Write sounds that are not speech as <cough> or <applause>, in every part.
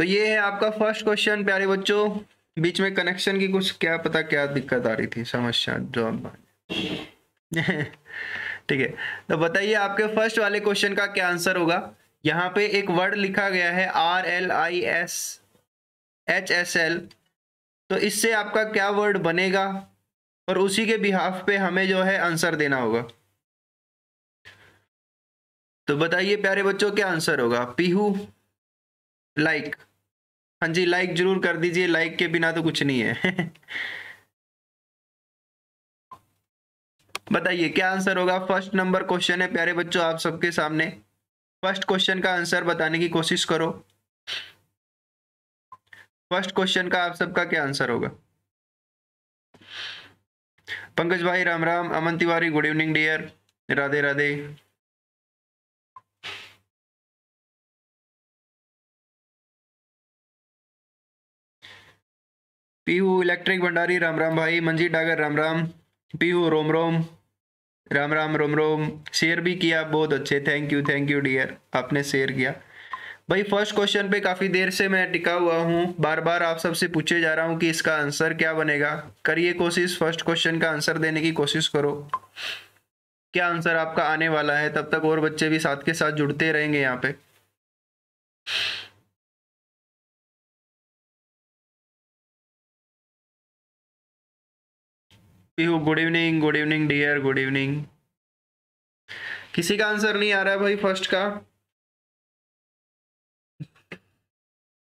तो ये है आपका फ़र्स्ट क्वेश्चन प्यारे बच्चों। बीच में कनेक्शन की कुछ क्या पता क्या दिक्कत आ रही थी, समस्या, जो <laughs> ठीक है तो बताइए आपके फ़र्स्ट वाले क्वेश्चन का क्या आंसर होगा? यहाँ पे एक वर्ड लिखा गया है R L I S H S L तो इससे आपका क्या वर्ड बनेगा? और उसी के बिहाफ पे हमें जो है आंसर देना होगा। तो बताइए प्यारे बच्चों, क्या आंसर होगा? पीहू लाइक हाँ जी लाइक ज़रूर कर दीजिए। लाइक के बिना तो कुछ नहीं है। <laughs> बताइए, क्या आंसर होगा? फ़र्स्ट नंबर क्वेश्चन है, प्यारे बच्चों, आप सबके सामने। फ़र्स्ट क्वेश्चन का आंसर बताने की कोशिश करो। फ़र्स्ट क्वेश्चन का आप सबका क्या आंसर होगा? पंकज भाई, Ram Ram, Aman Tiwari good evening dear Radhe Radhe. Pihu electric Bhandari, Ram Ram भाई मंजीत डागर, राम राम। पीहू, रोम रोम। राम राम, रोम रोम। शेयर भी किया, बहुत अच्छे। Thank you thank you dear आपने शेयर किया। भाई फ़र्स्ट क्वेश्चन पे काफ़ी देर से मैं टिका हुआ हूँ। बार बार आप सबसे पूछे जा रहा हूँ कि इसका आंसर क्या बनेगा। करिए कोशिश फ़र्स्ट क्वेश्चन का आंसर देने की कोशिश करो। क्या आंसर आपका आने वाला है? तब तक और बच्चे भी साथ के साथ जुड़ते रहेंगे यहाँ पे। Pihu good evening good evening dear good evening किसी का आंसर नहीं आ रहा है भाई फ़र्स्ट का?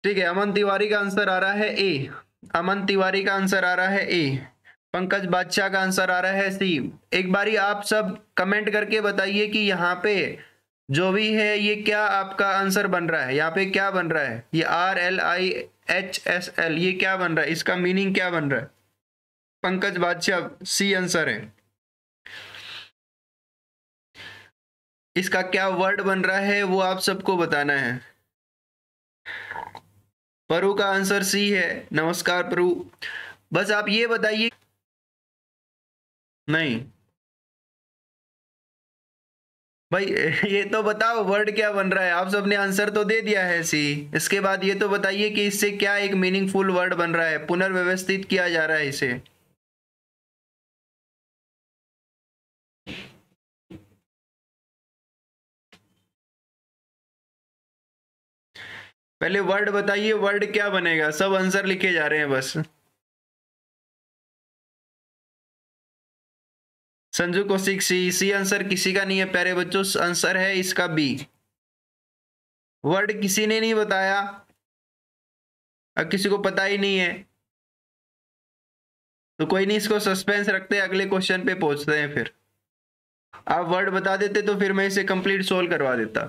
ठीक है, अमन तिवारी का आंसर आ रहा है ए अमन तिवारी का आंसर आ रहा है ए पंकज बादशाह का आंसर आ रहा है सी एक बारी आप सब कमेंट करके बताइए कि यहाँ पे जो भी है, ये क्या आपका आंसर बन रहा है? यहाँ पे क्या बन रहा है? ये R L I H S L ये क्या बन रहा है? इसका मीनिंग क्या बन रहा है? पंकज बादशाह सी आंसर है। इसका क्या वर्ड बन रहा है, वो आप सबको बताना है। परु का आंसर सी है। नमस्कार परु। बस आप ये बताइए। नहीं। भाई, <laughs> ये तो बताओ वर्ड क्या बन रहा है? आप सबने आंसर तो दे दिया है सी इसके बाद ये तो बताइए कि इससे क्या एक मीनिंगफुल वर्ड बन रहा है। पुनर्व्यवस्थित किया जा रहा है इसे। पहले वर्ड बताइए वर्ड क्या बनेगा? सब आंसर लिखे जा रहे हैं बस। संजू को सिक्स सी सी आंसर किसी का नहीं है, प्यारे बच्चों आंसर है इसका बी वर्ड किसी ने नहीं बताया। अब किसी को पता ही नहीं है। तो कोई नहीं, इसको सस्पेंस रखते अगले क्वेश्चन पे पहुँचते हैं फिर। आप वर्ड बता देते तो फिर मैं इसे कंप्लीट सोल्व करवा देता।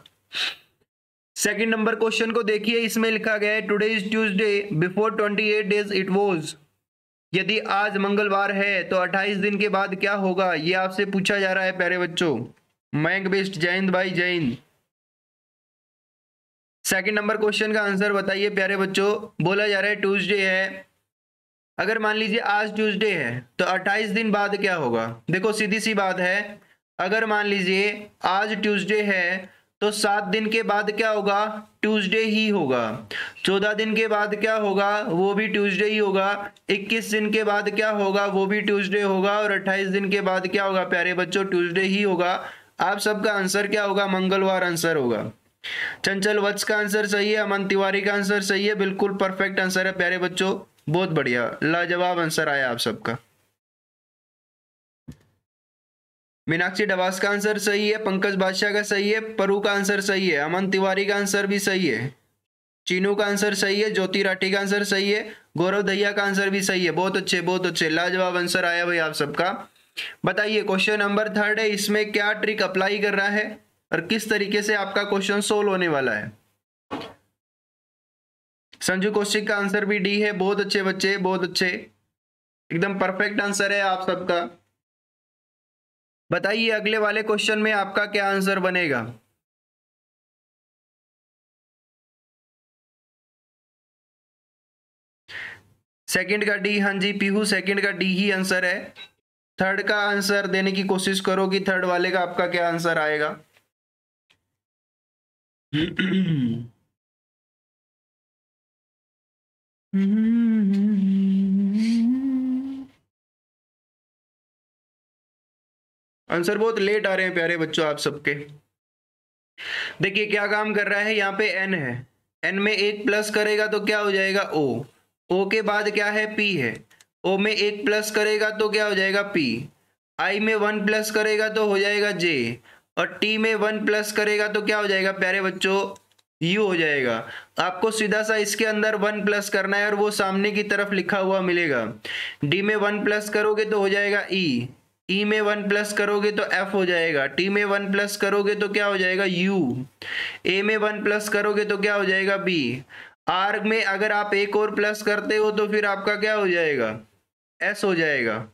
सेकंड नंबर क्वेश्चन को देखिए, इसमें लिखा गया है today is Tuesday before 28 days it was यदि आज मंगलवार है तो 28 दिन के बाद क्या होगा? ये आपसे पूछा जा रहा है, प्यारे बच्चों। मैंग बेस्ट जैन भाई जैन सेकंड नंबर क्वेश्चन का आंसर बताइए, प्यारे बच्चों। बोला जा रहा है ट्यूसडे है। अगर मान लीजिए, आज ट्यूसडे है तो 28 दिन बाद क्या होगा? देखो, सीधी सी बात है। अगर मान लीजिए, आज ट्यूसडे है तो सात दिन के बाद क्या होगा? ट्यूसडे ही होगा। चौदह दिन के बाद क्या होगा? वो भी ट्यूसडे ही होगा। इक्कीस दिन के बाद क्या होगा? वो भी ट्यूसडे होगा। और अट्ठाईस दिन के बाद क्या होगा? प्यारे बच्चों, ट्यूसडे ही होगा। आप सबका आंसर क्या होगा? मंगलवार आंसर होगा। चंचल वत्स का आंसर सही है, अमन तिवारी का आंसर सही है। बिल्कुल परफेक्ट आंसर है, प्यारे बच्चों। बहुत बढ़िया। लाजवाब आंसर आया आप सबका। मीनाक्षी डबास का आंसर सही है, पंकज बादशाह का सही है, परू का आंसर सही है, अमन तिवारी का आंसर भी सही है, चीनू का आंसर सही है, ज्योति राठी का आंसर सही है, गौरव दहिया का आंसर भी सही है। बहुत अच्छे बहुत अच्छे, लाजवाब आंसर आया भाई आप सबका। बताइए क्वेश्चन नंबर थर्ड है, इसमें क्या ट्रिक अप्लाई कर रहा है और किस तरीके से आपका क्वेश्चन सोल्व होने वाला है? संजू कौशिक का आंसर भी डी है, बहुत अच्छे बच्चे, बहुत अच्छे, एकदम परफेक्ट आंसर है आप सबका। बताइए, अगले वाले क्वेश्चन में आपका क्या आंसर बनेगा? सेकंड का डी हाँ जी, पीहू सेकंड का डी ही आंसर है। थर्ड का आंसर देने की कोशिश करो कि थर्ड वाले का आपका क्या आंसर आएगा। <clears throat> आंसर बहुत लेट आ रहे हैं प्यारे बच्चों आप सबके। देखिए क्या काम कर रहा है, यहाँ पे एन है। एन में एक प्लस करेगा तो क्या हो जाएगा ओ ओ के बाद क्या है? पी है। ओ में एक प्लस करेगा तो क्या हो जाएगा? पी आई में वन प्लस करेगा तो हो जाएगा जे और टी में वन प्लस करेगा तो क्या हो जाएगा प्यारे बच्चों? यू हो जाएगा। आपको सीधा सा इसके अंदर वन प्लस करना है और वो सामने की तरफ़ लिखा हुआ मिलेगा। डी में वन प्लस करोगे तो हो जाएगा ई e. ई e में वन प्लस करोगे तो एफ़ हो जाएगा टी में वन प्लस करोगे तो क्या हो जाएगा? यू ए में वन प्लस करोगे तो क्या हो जाएगा? बी आर में अगर आप एक और प्लस करते हो तो फिर आपका क्या हो जाएगा? एस हो जाएगा।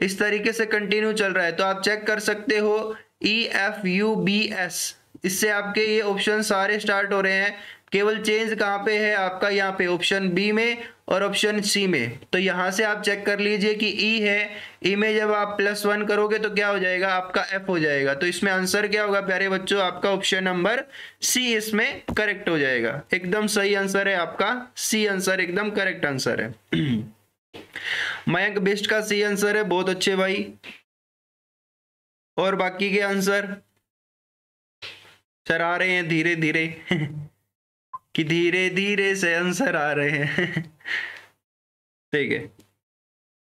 इस तरीके से कंटिन्यू चल रहा है। तो आप चेक कर सकते हो E F U B S इससे आपके ये ऑप्शन सारे स्टार्ट हो रहे हैं। केवल चेंज कहाँ पे है? आपका यहाँ पे ऑप्शन बी में और ऑप्शन सी में। तो यहाँ से आप चेक कर लीजिए कि ई e है। ई e में जब आप प्लस वन करोगे तो क्या हो जाएगा? आपका एफ़ हो जाएगा। तो इसमें आंसर क्या होगा, प्यारे बच्चों? आपका ऑप्शन नंबर सी इसमें करेक्ट हो जाएगा। एकदम सही आंसर है आपका। सी आंसर एकदम करेक्ट आंसर है। <clears throat> मयंक बेस्ट का सी आंसर है। बहुत अच्छे भाई। और बाकी के आंसर सर आ रहे हैं धीरे धीरे <laughs> कि धीरे धीरे से आंसर आ रहे हैं। <laughs> ठीक है।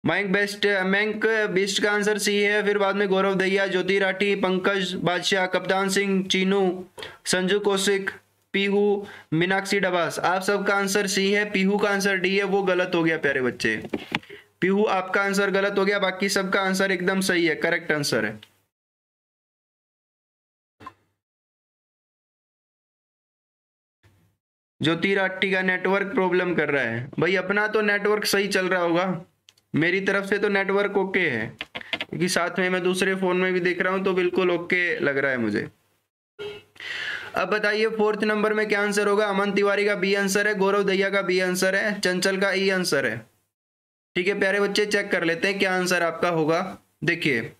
मैंक बेस्ट मैंक बेस्ट का आंसर सी है, फिर बाद में गौरव दहिया ज्योति राठी पंकज बादशाह कप्तान सिंह चीनू संजू कौशिक पीहू मीनाक्षी डबास आप सबका आंसर सी है पीहू का आंसर डी है, वो गलत हो गया, प्यारे बच्चे। पीहू आपका आंसर गलत हो गया, बाकी सबका आंसर एकदम सही है करेक्ट आंसर है। ज्योति राठी का नेटवर्क प्रॉब्लम कर रहा है। भाई, अपना तो नेटवर्क सही चल रहा होगा। मेरी तरफ़ से तो नेटवर्क ओके है। क्योंकि साथ में मैं दूसरे फ़ोन में भी देख रहा हूँ तो बिल्कुल ओके लग रहा है मुझे। अब बताइए फोर्थ नंबर में क्या आंसर होगा? अमन तिवारी का बी आंसर है, गौरव दैया का बी आंसर है, चंचल का ई आंसर है। ठीक है, प्यारे बच्चे चेक कर लेते हैं क्या आंसर आपका होगा। देखिए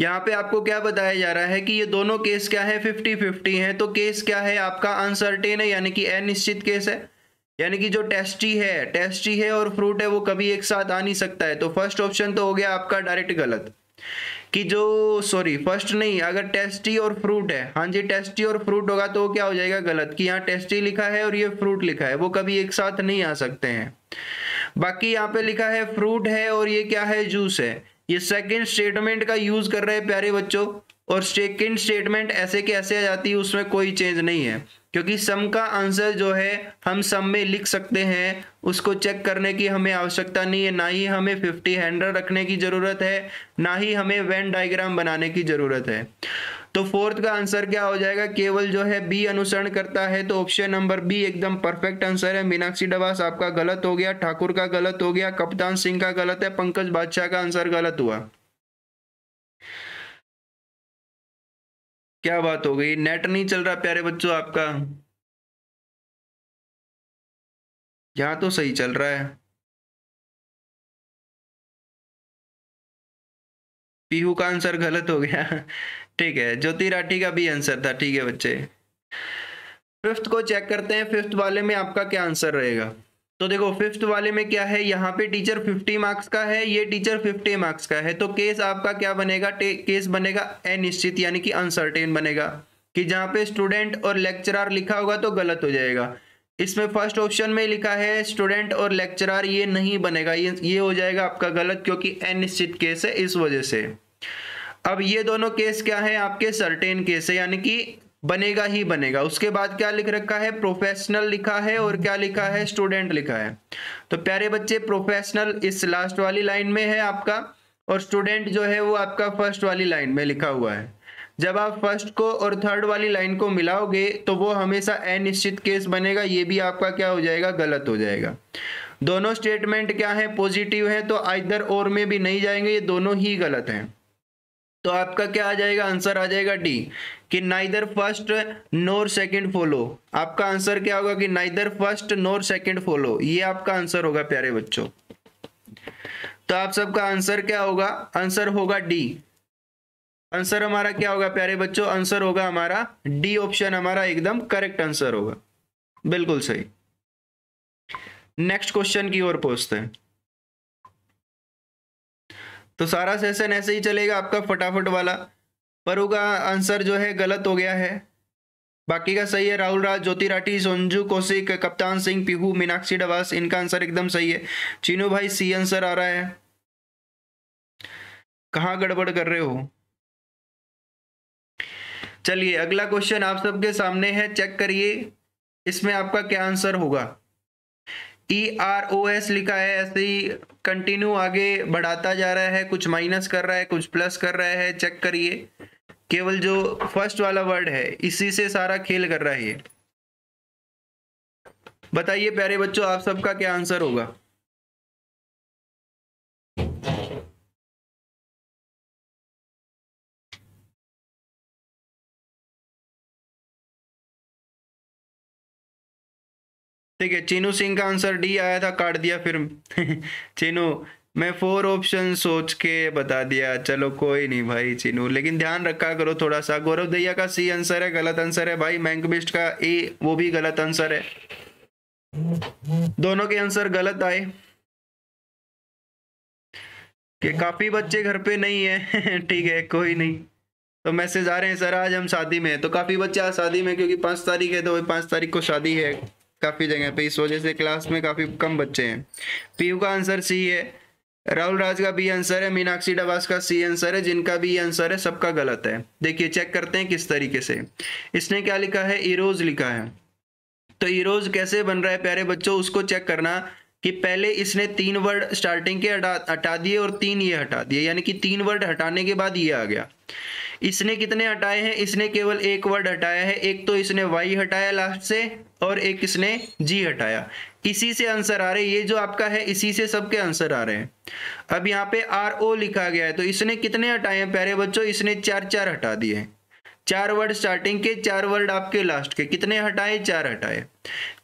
यहाँ पे आपको क्या बताया जा रहा है कि ये दोनों केस क्या है? फिफ्टी फिफ्टी है। तो केस क्या है? आपका अनसर्टेन है, यानी कि अनिश्चित केस है। यानी कि जो टेस्टी है टेस्टी है और फ्रूट है, वो कभी एक साथ आ नहीं सकता है। तो फ़र्स्ट ऑप्शन तो हो गया आपका डायरेक्ट गलत। कि जो सॉरी फ़र्स्ट नहीं, अगर टेस्टी और फ्रूट है। हाँ जी टेस्टी और फ्रूट होगा तो क्या हो जाएगा गलत? कि यहाँ टेस्टी लिखा है और ये फ्रूट लिखा है। वो कभी एक साथ नहीं आ सकते हैं। बाकी यहाँ पे लिखा है फ्रूट है और ये क्या है? जूस है। ये सेकंड स्टेटमेंट का यूज़ कर रहे हैं प्यारे बच्चों और सेकंड स्टेटमेंट ऐसे के ऐसे आ जाती है, उसमें कोई चेंज नहीं है। क्योंकि सम का आंसर जो है, हम सम में लिख सकते हैं। उसको चेक करने की हमें आवश्यकता नहीं है। ना ही हमें फिफ्टी हैंडल रखने की ज़रूरत है, ना ही हमें वेन डायग्राम बनाने की ज़रूरत है। तो फोर्थ का आंसर क्या हो जाएगा? केवल जो है बी अनुसरण करता है तो ऑप्शन नंबर बी एकदम परफेक्ट आंसर है। मीनाक्षी डबास आपका गलत हो गया। ठाकुर का गलत हो गया। कप्तान सिंह का गलत है। पंकज बादशाह का आंसर गलत हुआ। क्या बात हो गई? नेट नहीं चल रहा प्यारे बच्चों आपका। यहाँ तो सही चल रहा है। पीहू का आंसर गलत हो गया। <laughs> ठीक है, ज्योति राठी का भी आंसर था। ठीक है बच्चे। फिफ्थ को चेक करते हैं। फिफ्थ वाले में आपका क्या आंसर रहेगा? तो देखो फिफ्थ वाले में क्या है? यहाँ पे टीचर 50 मार्क्स का है, ये टीचर 50 मार्क्स का है। तो केस आपका क्या बनेगा? केस बनेगा अनिश्चित, यानी कि अनसर्टेन बनेगा। कि जहाँ पे स्टूडेंट और लेक्चरर लिखा होगा तो गलत हो जाएगा। इसमें फ़र्स्ट ऑप्शन में लिखा है स्टूडेंट और लेक्चरर ये नहीं बनेगा। ये ये हो जाएगा आपका गलत, क्योंकि अनिश्चित केस है इस वजह से। अब ये दोनों केस क्या है? आपके सर्टेन केस है, यानी कि बनेगा ही बनेगा। उसके बाद क्या लिख रखा है? प्रोफेशनल लिखा है और क्या लिखा है? स्टूडेंट लिखा है। तो प्यारे बच्चे प्रोफेशनल इस लास्ट वाली लाइन में है आपका और स्टूडेंट जो है वो आपका फ़र्स्ट वाली लाइन में लिखा हुआ है। जब आप फ़र्स्ट को और थर्ड वाली लाइन को मिलाओगे तो वो हमेशा अनिश्चित केस बनेगा। ये भी आपका क्या हो जाएगा? गलत हो जाएगा। दोनों स्टेटमेंट क्या है? पॉजिटिव है तो इधर और में भी नहीं जाएँगे। ये दोनों ही गलत हैं। तो आपका क्या आ जाएगा? आंसर आ जाएगा डी कि neither first nor second follow आपका आंसर क्या होगा कि neither first nor second follow ये आपका आंसर होगा, प्यारे बच्चों। तो आप सबका आंसर क्या होगा? आंसर होगा डी आंसर हमारा क्या होगा, प्यारे बच्चों? आंसर होगा हमारा डी ऑप्शन हमारा एकदम करेक्ट आंसर होगा। बिल्कुल सही। नेक्स्ट क्वेश्चन की ओर पहुँचते हैं। तो सारा सेशन ऐसे ही चलेगा, आपका फटाफट वाला। परू का आंसर जो है गलत हो गया है। बाकी का सही है, राहुल राज, ज्योति राठी सोंजू कौशिक, कप्तान सिंह, पीहू, मीनाक्षी डवास, इनका आंसर एकदम सही है। चीनू भाई, सी आंसर आ रहा है। कहाँ गड़बड़ कर रहे हो? चलिए, अगला क्वेश्चन आप सबके सामने है चेक करिए। इसमें आपका क्या आंसर होगा? ई आर ओ एस लिखा है, ऐसे ही कंटिन्यू आगे बढ़ाता जा रहा है, कुछ माइनस कर रहा है, कुछ प्लस कर रहा है चेक करिए। केवल जो फ़र्स्ट वाला वर्ड है, इसी से सारा खेल कर रहा है ये। बताइए प्यारे बच्चों, आप सबका क्या आंसर होगा? ठीक है, चीनू सिंह का आंसर डी आया था, काट दिया फिर। <laughs> चीनू मैं फोर ऑप्शन सोच के बता दिया, चलो कोई नहीं भाई चिनू। लेकिन ध्यान रखा करो थोड़ा सा गौरव दैया का सी आंसर है, गलत आंसर है भाई। मैंक बिस्ट का ए वो भी गलत आंसर है। दोनों के आंसर गलत आए। कि काफ़ी बच्चे घर पे नहीं है। <laughs> ठीक है, कोई नहीं। तो मैसेज आ रहे हैं, सर, आज हम शादी में तो काफ़ी बच्चे आज शादी में क्योंकि पाँच तारीख है तो पाँच तारीख को शादी है काफ़ी जगह पे। इस वजह से क्लास में काफ़ी कम बच्चे हैं। पीयू का आंसर सी है। राहुल राज का बी आंसर है, मीनाक्षी डबास का सी आंसर है, जिनका भी आंसर है, सबका गलत है। देखिए चेक करते हैं किस तरीके से। इसने क्या लिखा है? इरोज लिखा है। तो इरोज कैसे बन रहा है, प्यारे बच्चों? उसको चेक करना कि पहले इसने तीन वर्ड स्टार्टिंग के हटा दिए और तीन ये हटा दिए। यानी कि तीन वर्ड हटाने के बाद ये आ गया। इसने कितने हटाए हैं? इसने केवल एक वर्ड हटाया है। एक तो इसने वाई हटाया लास्ट से और एक इसने जी हटाया। इसी से आंसर आ रहे हैं। ये जो आपका है, इसी से सबके आंसर आ रहे हैं। अब यहाँ पे आर ओ लिखा गया है तो इसने कितने हटाए हैं प्यारे बच्चों? इसने चार चार हटा दिए चार वर्ड स्टार्टिंग के, चार वर्ड आपके लास्ट के। कितने हटाए? चार हटाए।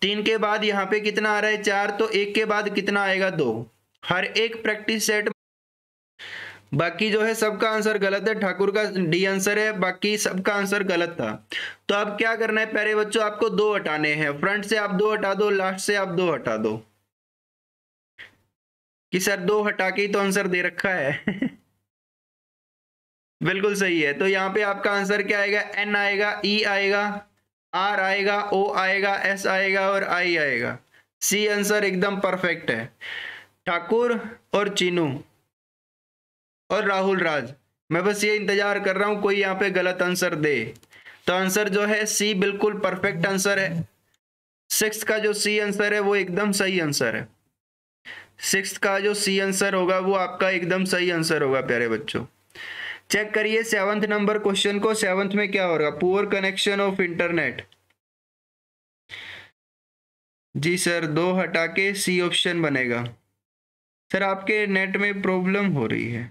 तीन के बाद यहाँ पे कितना आ रहा है? चार तो एक के बाद कितना आएगा? दो। हर एक प्रैक्टिस सेट बाकी जो है सबका आंसर गलत है, ठाकुर का डी आंसर है, बाकी सबका आंसर गलत था। तो अब क्या करना है प्यारे बच्चों, आपको दो हटाने हैं। फ्रंट से आप दो हटा दो, लास्ट से आप दो हटा दो। कि सर दो हटा के ही तो आंसर दे रखा है। <laughs> बिल्कुल सही है। तो यहाँ पे आपका आंसर क्या आएगा? एन आएगा ई आएगा आर आएगा ओ आएगा एस आएगा और आई आएगा। सी आंसर एकदम परफेक्ट है। ठाकुर और चीनू और राहुल राज, मैं बस ये इंतज़ार कर रहा हूँ, कोई यहाँ पे गलत आंसर दे। तो आंसर जो है सी बिल्कुल परफेक्ट आंसर है। सिक्स का जो सी आंसर है, वो एकदम सही आंसर है। सिक्स का जो सी आंसर होगा, वो आपका एकदम सही आंसर होगा, प्यारे बच्चों। चेक करिए सेवंथ नंबर क्वेश्चन को। सेवंथ में क्या होगा? पुअर कनेक्शन ऑफ़ इंटरनेट जी सर दो हटा के सी ऑप्शन बनेगा। सर आपके नेट में प्रॉब्लम हो रही है।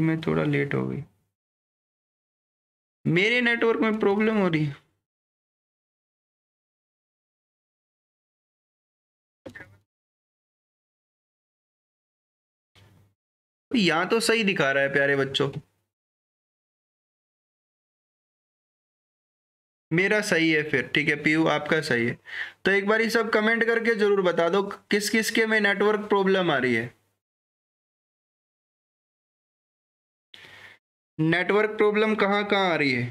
में थोड़ा लेट हो गई। मेरे नेटवर्क में प्रॉब्लम हो रही है। यहाँ तो सही दिखा रहा है प्यारे बच्चों। मेरा सही है फिर, ठीक है, पीयू, आपका सही है। तो एक बार ये सब कमेंट करके ज़रूर बता दो किस किस के में नेटवर्क प्रॉब्लम आ रही है। नेटवर्क प्रॉब्लम कहाँ कहाँ आ रही है?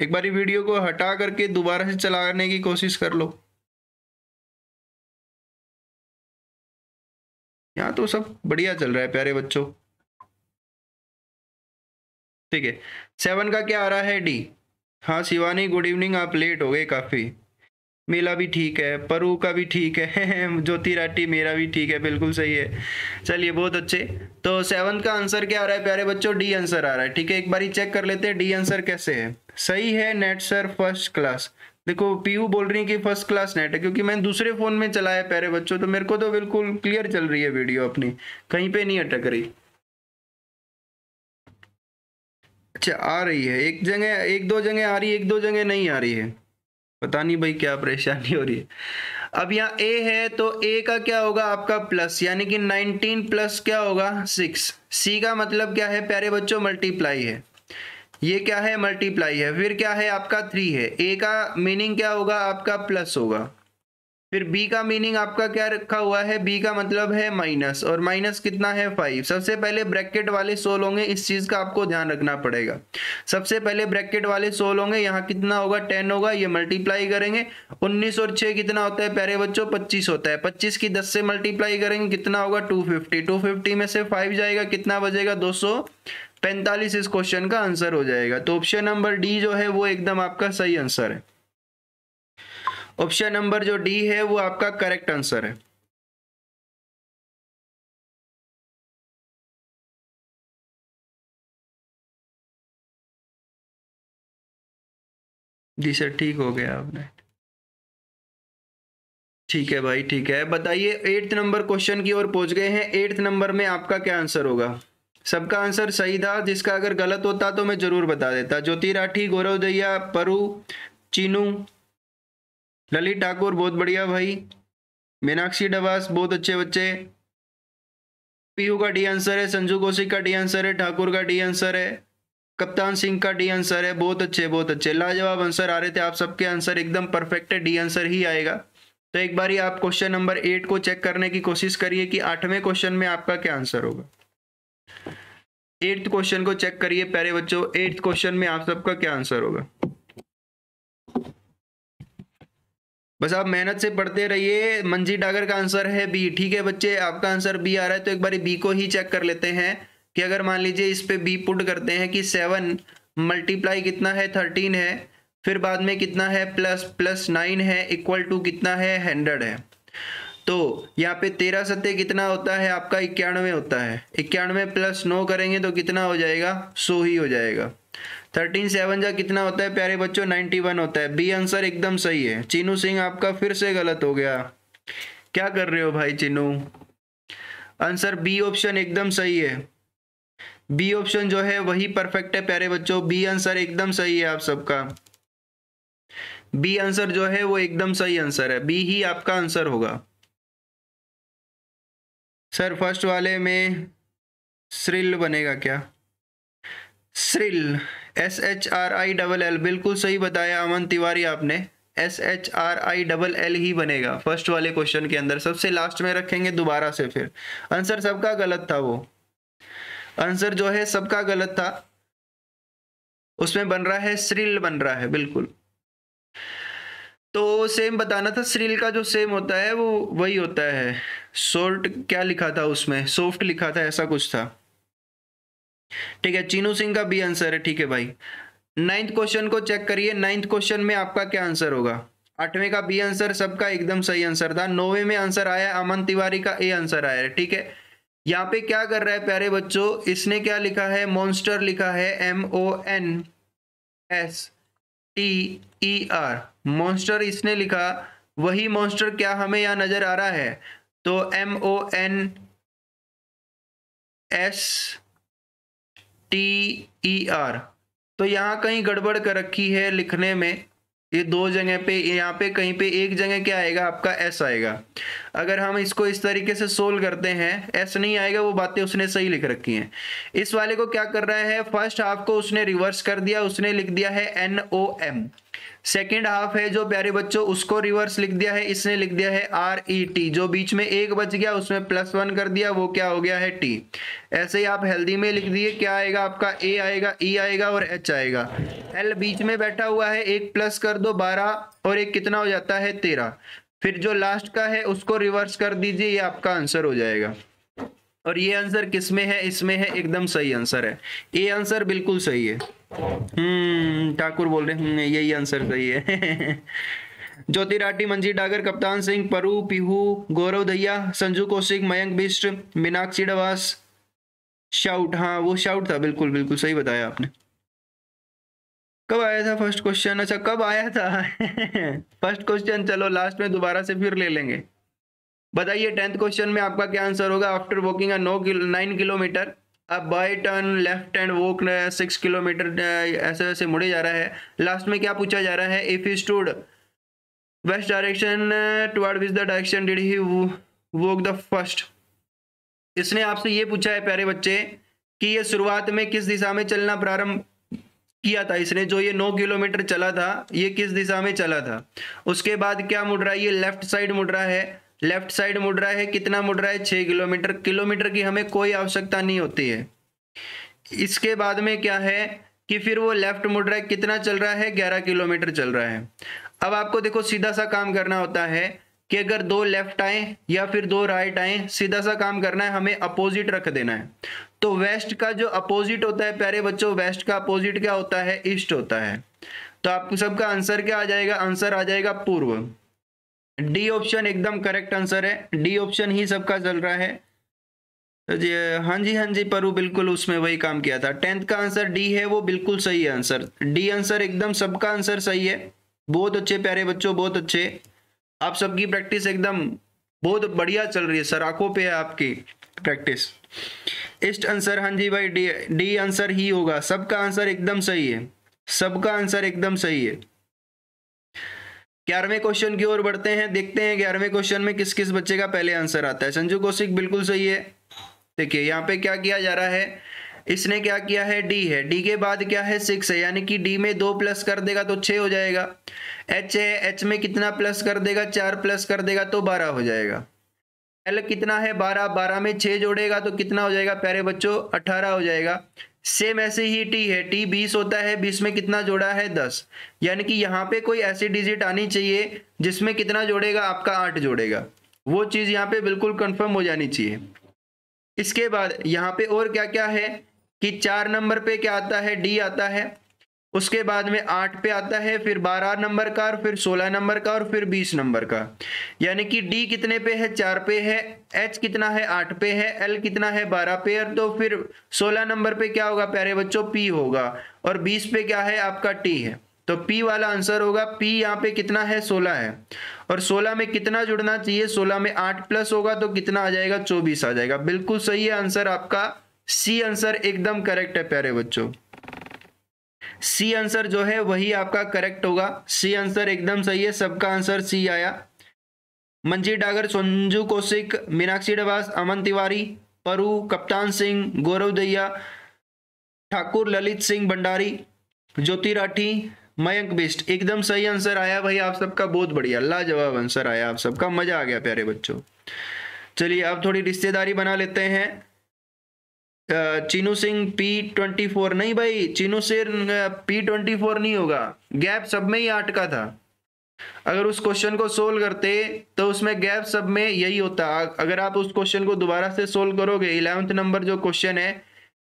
एक बार वीडियो को हटा करके दोबारा से चलाने की कोशिश कर लो। यहाँ तो सब बढ़िया चल रहा है प्यारे बच्चों। ठीक है, सेवन का क्या आ रहा है डी? हाँ शिवानी, गुड इवनिंग, आप लेट हो गए काफ़ी। मेला भी ठीक है, परू का भी ठीक है, <laughs> ज्योति राठी मेरा भी ठीक है, बिल्कुल सही है। चलिए बहुत अच्छे। तो सेवन का आंसर क्या आ रहा है प्यारे बच्चों? डी आंसर आ रहा है, ठीक है? एक बार चेक कर लेते हैं डी आंसर कैसे है? सही है नेट सर फ़र्स्ट क्लास देखो, पीयू बोल रही है कि फ़र्स्ट क्लास नेट है, क्योंकि मैंने दूसरे फ़ोन में चलाया प्यारे बच्चों तो मेरे को तो बिल्कुल क्लियर चल रही है वीडियो अपनी। कहीं पे नहीं अटक रही। अच्छा आ रही है। एक जगह, एक दो जगह आ रही है, एक दो जगह नहीं आ रही है। पता नहीं भाई क्या परेशानी हो रही है। अब यहाँ ए है तो ए का क्या होगा? आपका प्लस यानी कि 19 प्लस क्या होगा? 6 सी का मतलब क्या है? प्यारे बच्चों मल्टीप्लाई है। ये क्या है? मल्टीप्लाई है। फिर क्या है? आपका थ्री है। ए का मीनिंग क्या होगा? आपका प्लस होगा। फिर b का मीनिंग आपका क्या रखा हुआ है? B का मतलब है माइनस और माइनस कितना है? फाइव सबसे पहले ब्रैकेट वाले सोल होंगे, इस चीज़ का आपको ध्यान रखना पड़ेगा। सबसे पहले ब्रैकेट वाले सोल होंगे, यहाँ कितना होगा? टेन होगा, ये मल्टीप्लाई करेंगे। उन्नीस और छह कितना होता है प्यारे बच्चों? पच्चीस होता है। पच्चीस की दस से मल्टीप्लाई करेंगे, कितना होगा? टू फिफ्टी टू फिफ्टी में से फाइव जाएगा, कितना बजेगा? दो सौ पैंतालीस इस क्वेश्चन का आंसर हो जाएगा। तो ऑप्शन नंबर डी जो है, वो एकदम आपका सही आंसर है। ऑप्शन नंबर जो डी है, वो आपका करेक्ट आंसर है। जी सर, ठीक हो गया आपने। ठीक है भाई, ठीक है। बताइए एट्थ नंबर क्वेश्चन की ओर पहुँच गए हैं। एट्थ नंबर में आपका क्या आंसर होगा? सबका आंसर सही था, जिसका अगर गलत होता तो मैं ज़रूर बता देता। ज्योति राठी, गौरव दैया परू, चीनू ललित ठाकुर, बहुत बढ़िया भाई। मीनाक्षी डवास बहुत अच्छे बच्चे। पीयू का डी आंसर है, संजू कौशिक का डी आंसर है, ठाकुर का डी आंसर है, कप्तान सिंह का डी आंसर है, बहुत अच्छे बहुत अच्छे। लाजवाब आंसर आ रहे थे आप सबके आंसर एकदम परफेक्ट है डी आंसर ही आएगा। तो एक बार आप क्वेश्चन नंबर एट को चेक करने की कोशिश करिए कि आठवें क्वेश्चन में आपका क्या आंसर होगा। एट्थ क्वेश्चन को चेक करिए, प्यारे बच्चों एट्थ क्वेश्चन में आप सबका क्या आंसर होगा। बस आप मेहनत से पढ़ते रहिए। मंजी डागर का आंसर है बी ठीक है बच्चे, आपका आंसर बी आ रहा है तो एक बार बी को ही चेक कर लेते हैं कि अगर मान लीजिए इस पे बी पुट करते हैं कि सेवन मल्टीप्लाई कितना है? थर्टीन है। फिर बाद में कितना है? प्लस प्लस नाइन है इक्वल टू कितना है? हंड्रेड है। तो यहाँ पे तेरह सत्य कितना होता है? आपका इक्यानवे होता है। इक्यानवे प्लस नौ करेंगे तो कितना हो जाएगा? सो ही हो जाएगा। थर्टीन सेवन जा कितना होता है प्यारे बच्चों? नाइन्टी वन होता है। बी आंसर एकदम सही है। चीनू सिंह आपका फिर से गलत हो गया। क्या कर रहे हो भाई चीनू? आंसर बी ऑप्शन एकदम सही है। बी ऑप्शन जो है वही परफेक्ट है प्यारे बच्चों। बी आंसर एकदम सही है आप सबका। बी आंसर जो है वो एकदम सही आंसर है। बी ही आपका आंसर होगा। सर, फ़र्स्ट वाले में श्रिल बनेगा क्या? Shrill S H R I double L बिल्कुल सही बताया अमन तिवारी आपने। S H R I double L ही बनेगा फ़र्स्ट वाले क्वेश्चन के अंदर। सबसे लास्ट में रखेंगे दोबारा से फिर। आंसर सबका गलत था वो। आंसर जो है सबका गलत था। उसमें बन रहा है श्रिल बन रहा है, बिल्कुल। तो सेम बताना था श्रिल का जो सेम होता है, वो वही होता है। सोल्ट क्या लिखा था उसमें? सॉफ्ट लिखा था, ऐसा कुछ था। ठीक है, चीनू सिंह का बी आंसर है, ठीक है भाई। नाइन्थ क्वेश्चन को चेक करिए। नाइन्थ क्वेश्चन में आपका क्या आंसर होगा? आठवें का बी आंसर सबका एकदम सही आंसर था। नौवे में आंसर आया, अमन तिवारी का ए आंसर आया है, ठीक है। यहाँ पे क्या कर रहा है प्यारे बच्चों? इसने क्या लिखा है? मॉन्स्टर लिखा है M O N S T E R monster इसने लिखा, वही मॉन्स्टर क्या हमें यहाँ नज़र आ रहा है? तो M O N S T E R तो यहाँ कहीं गड़बड़ कर रखी है लिखने में। ये दो जगह पे यहाँ पे, कहीं पे एक जगह क्या आएगा? आपका एस आएगा। अगर हम इसको इस तरीके से सोल्व करते हैं एस नहीं आएगा, वो बातें उसने सही लिख रखी हैं। इस वाले को क्या कर रहा है? फ़र्स्ट हाफ़ को उसने रिवर्स कर दिया, उसने लिख दिया है N O M second half है जो प्यारे बच्चों, उसको रिवर्स लिख दिया है, इसने लिख दिया है आर ई टी जो बीच में एक बच गया, उसमें प्लस वन कर दिया, वो क्या हो गया है टी ऐसे ही आप हेल्दी में लिख दिए, क्या आएगा आपका? ए आएगा ई आएगा और एच आएगा। एल बीच में बैठा हुआ है, एक प्लस कर दो, बारह, और एक कितना हो जाता है तेरह। फिर जो लास्ट का है, उसको रिवर्स कर दीजिए, ये आपका आंसर हो जाएगा। और ये आंसर किसमें है? इसमें है एकदम सही आंसर है। ये आंसर बिल्कुल सही है। हम्म ठाकुर बोल रहे हम्म, यही आंसर सही है। <laughs> ज्योति राठी मंजी डागर कप्तान सिंह परू पीहू गौरव दहिया संजू कौशिक मयंक बिस्ट मीनाक्षी डवास। शाउट हाँ वो शाउट था बिल्कुल बिल्कुल सही बताया आपने। कब आया था फ़र्स्ट क्वेश्चन अच्छा कब आया था? <laughs> फ़र्स्ट क्वेश्चन चलो लास्ट में दोबारा से फिर ले लेंगे। बताइए, टेंथ क्वेश्चन में आपका क्या आंसर होगा? After walking no nine kilometer अब by turn left and walk six kilometer ऐसे वैसे मुड़े जा रहा है। लास्ट में क्या पूछा जा रहा है? If he stood west direction toward which the direction did he walk the first इसने आपसे ये पूछा है, प्यारे बच्चे, कि ये शुरुआत में किस दिशा में चलना प्रारंभ किया था? इसने जो ये नौ किलोमीटर चला था, ये किस दिशा में चला था? उसके बाद क्या मुड़ रहा है? ये लेफ़्ट साइड मुड़ रहा है। लेफ़्ट साइड मुड़ रहा है, कितना मुड़ रहा है? छह किलोमीटर। किलोमीटर की हमें कोई आवश्यकता नहीं होती है। इसके बाद में क्या है कि फिर वो लेफ़्ट मुड़ रहा है कितना चल रहा है? ग्यारह किलोमीटर चल रहा है। अब आपको देखो, सीधा सा काम करना होता है कि अगर दो लेफ़्ट आए या फिर दो राइट आए, सीधा सा काम करना है, हमें अपोजिट रख देना है। तो वेस्ट का जो अपोजिट होता है, प्यारे बच्चों, वेस्ट का अपोजिट क्या होता है? ईस्ट होता है। तो आप सबका आंसर क्या आ जाएगा? आंसर आ जाएगा पूर्व। डी ऑप्शन एकदम करेक्ट आंसर है। डी ऑप्शन ही सबका चल रहा है। तो जी हाँ जी हाँ जी, परू बिल्कुल उसमें वही काम किया था। टेंथ का आंसर डी है, वो बिल्कुल सही आंसर। डी आंसर एकदम सबका आंसर सही है। बहुत अच्छे प्यारे बच्चों, बहुत अच्छे। आप सबकी प्रैक्टिस एकदम बहुत बढ़िया चल रही है सर। आँखों पे है आपकी प्रैक्टिस। इस्ट आंसर हाँ जी भाई, डी डी आंसर ही होगा। सबका आंसर एकदम सही है। सबका आंसर एकदम सही है। ग्यारहवें क्वेश्चन की ओर बढ़ते हैं, देखते हैं ग्यारहवें क्वेश्चन में किस किस बच्चे का पहले आंसर आता है। संजू कौशिक, बिल्कुल सही है। देखिए, यहाँ पे क्या किया जा रहा है? इसने क्या किया है? डी है। डी के बाद क्या है? सिक्स है। यानी कि डी में दो प्लस कर देगा तो छः हो जाएगा। एच है, एच में कितना प्लस कर देगा? चार प्लस कर देगा तो बारह हो जाएगा। एल कितना है? बारह। बारह में छः जोड़ेगा तो कितना हो जाएगा? प्यारे बच्चों, अठारह हो जाएगा। सेम ऐसे ही टी है। टी बीस होता है, बीस में कितना जोड़ा है? दस। यानी कि यहाँ पे कोई ऐसी डिजिट आनी चाहिए जिसमें कितना जोड़ेगा? आपका आठ जोड़ेगा। वो चीज़ यहाँ पे बिल्कुल कंफर्म हो जानी चाहिए। इसके बाद यहाँ पे और क्या क्या है? कि चार नंबर पे क्या आता है? डी आता है। उसके बाद में आठ पे आता है, फिर बारह नंबर का और फिर सोलह नंबर का और फिर बीस नंबर का। यानी कि डी कितने पे है? चार पे है। एच कितना है? आठ पे है। एल कितना है? बारह पे। और तो फिर सोलह नंबर पे क्या होगा प्यारे बच्चों? पी होगा। और बीस पे क्या है? आपका टी है। तो P वाला आंसर होगा, P यहाँ पे कितना है? 16 है। और 16 में कितना जुड़ना चाहिए? 16 में 8 प्लस होगा तो कितना आ जाएगा? 24 आ जाएगा। बिल्कुल सही है आंसर आपका। सी आंसर एकदम करेक्ट है प्यारे बच्चों। सी आंसर जो है वही आपका करेक्ट होगा। सी आंसर एकदम सही है, सबका आंसर सी आया। मंजी डागर, संजू कौशिक, मीनाक्षी डबास, अमन तिवारी, परू, कप्तान सिंह, गौरव दैया ठाकुर ललित सिंह भंडारी, ज्योति राठी, मयंक बिस्ट एकदम सही आंसर आया भाई, आप सबका बहुत बढ़िया, लाजवाब आंसर आया आप सबका। मज़ा आ गया प्यारे बच्चों। चलिए, अब थोड़ी रिश्तेदारी बना लेते हैं। Cheenu Singh P twenty four नहीं भाई, Cheenu Singh P twenty four नहीं होगा। गैप सब में ही आठ का था। अगर उस क्वेश्चन को सोल्व करते तो उसमें गैप सब में यही होता। अगर आप उस क्वेश्चन को दोबारा से सोल्व करोगे इलेवेंथ नंबर जो क्वेश्चन है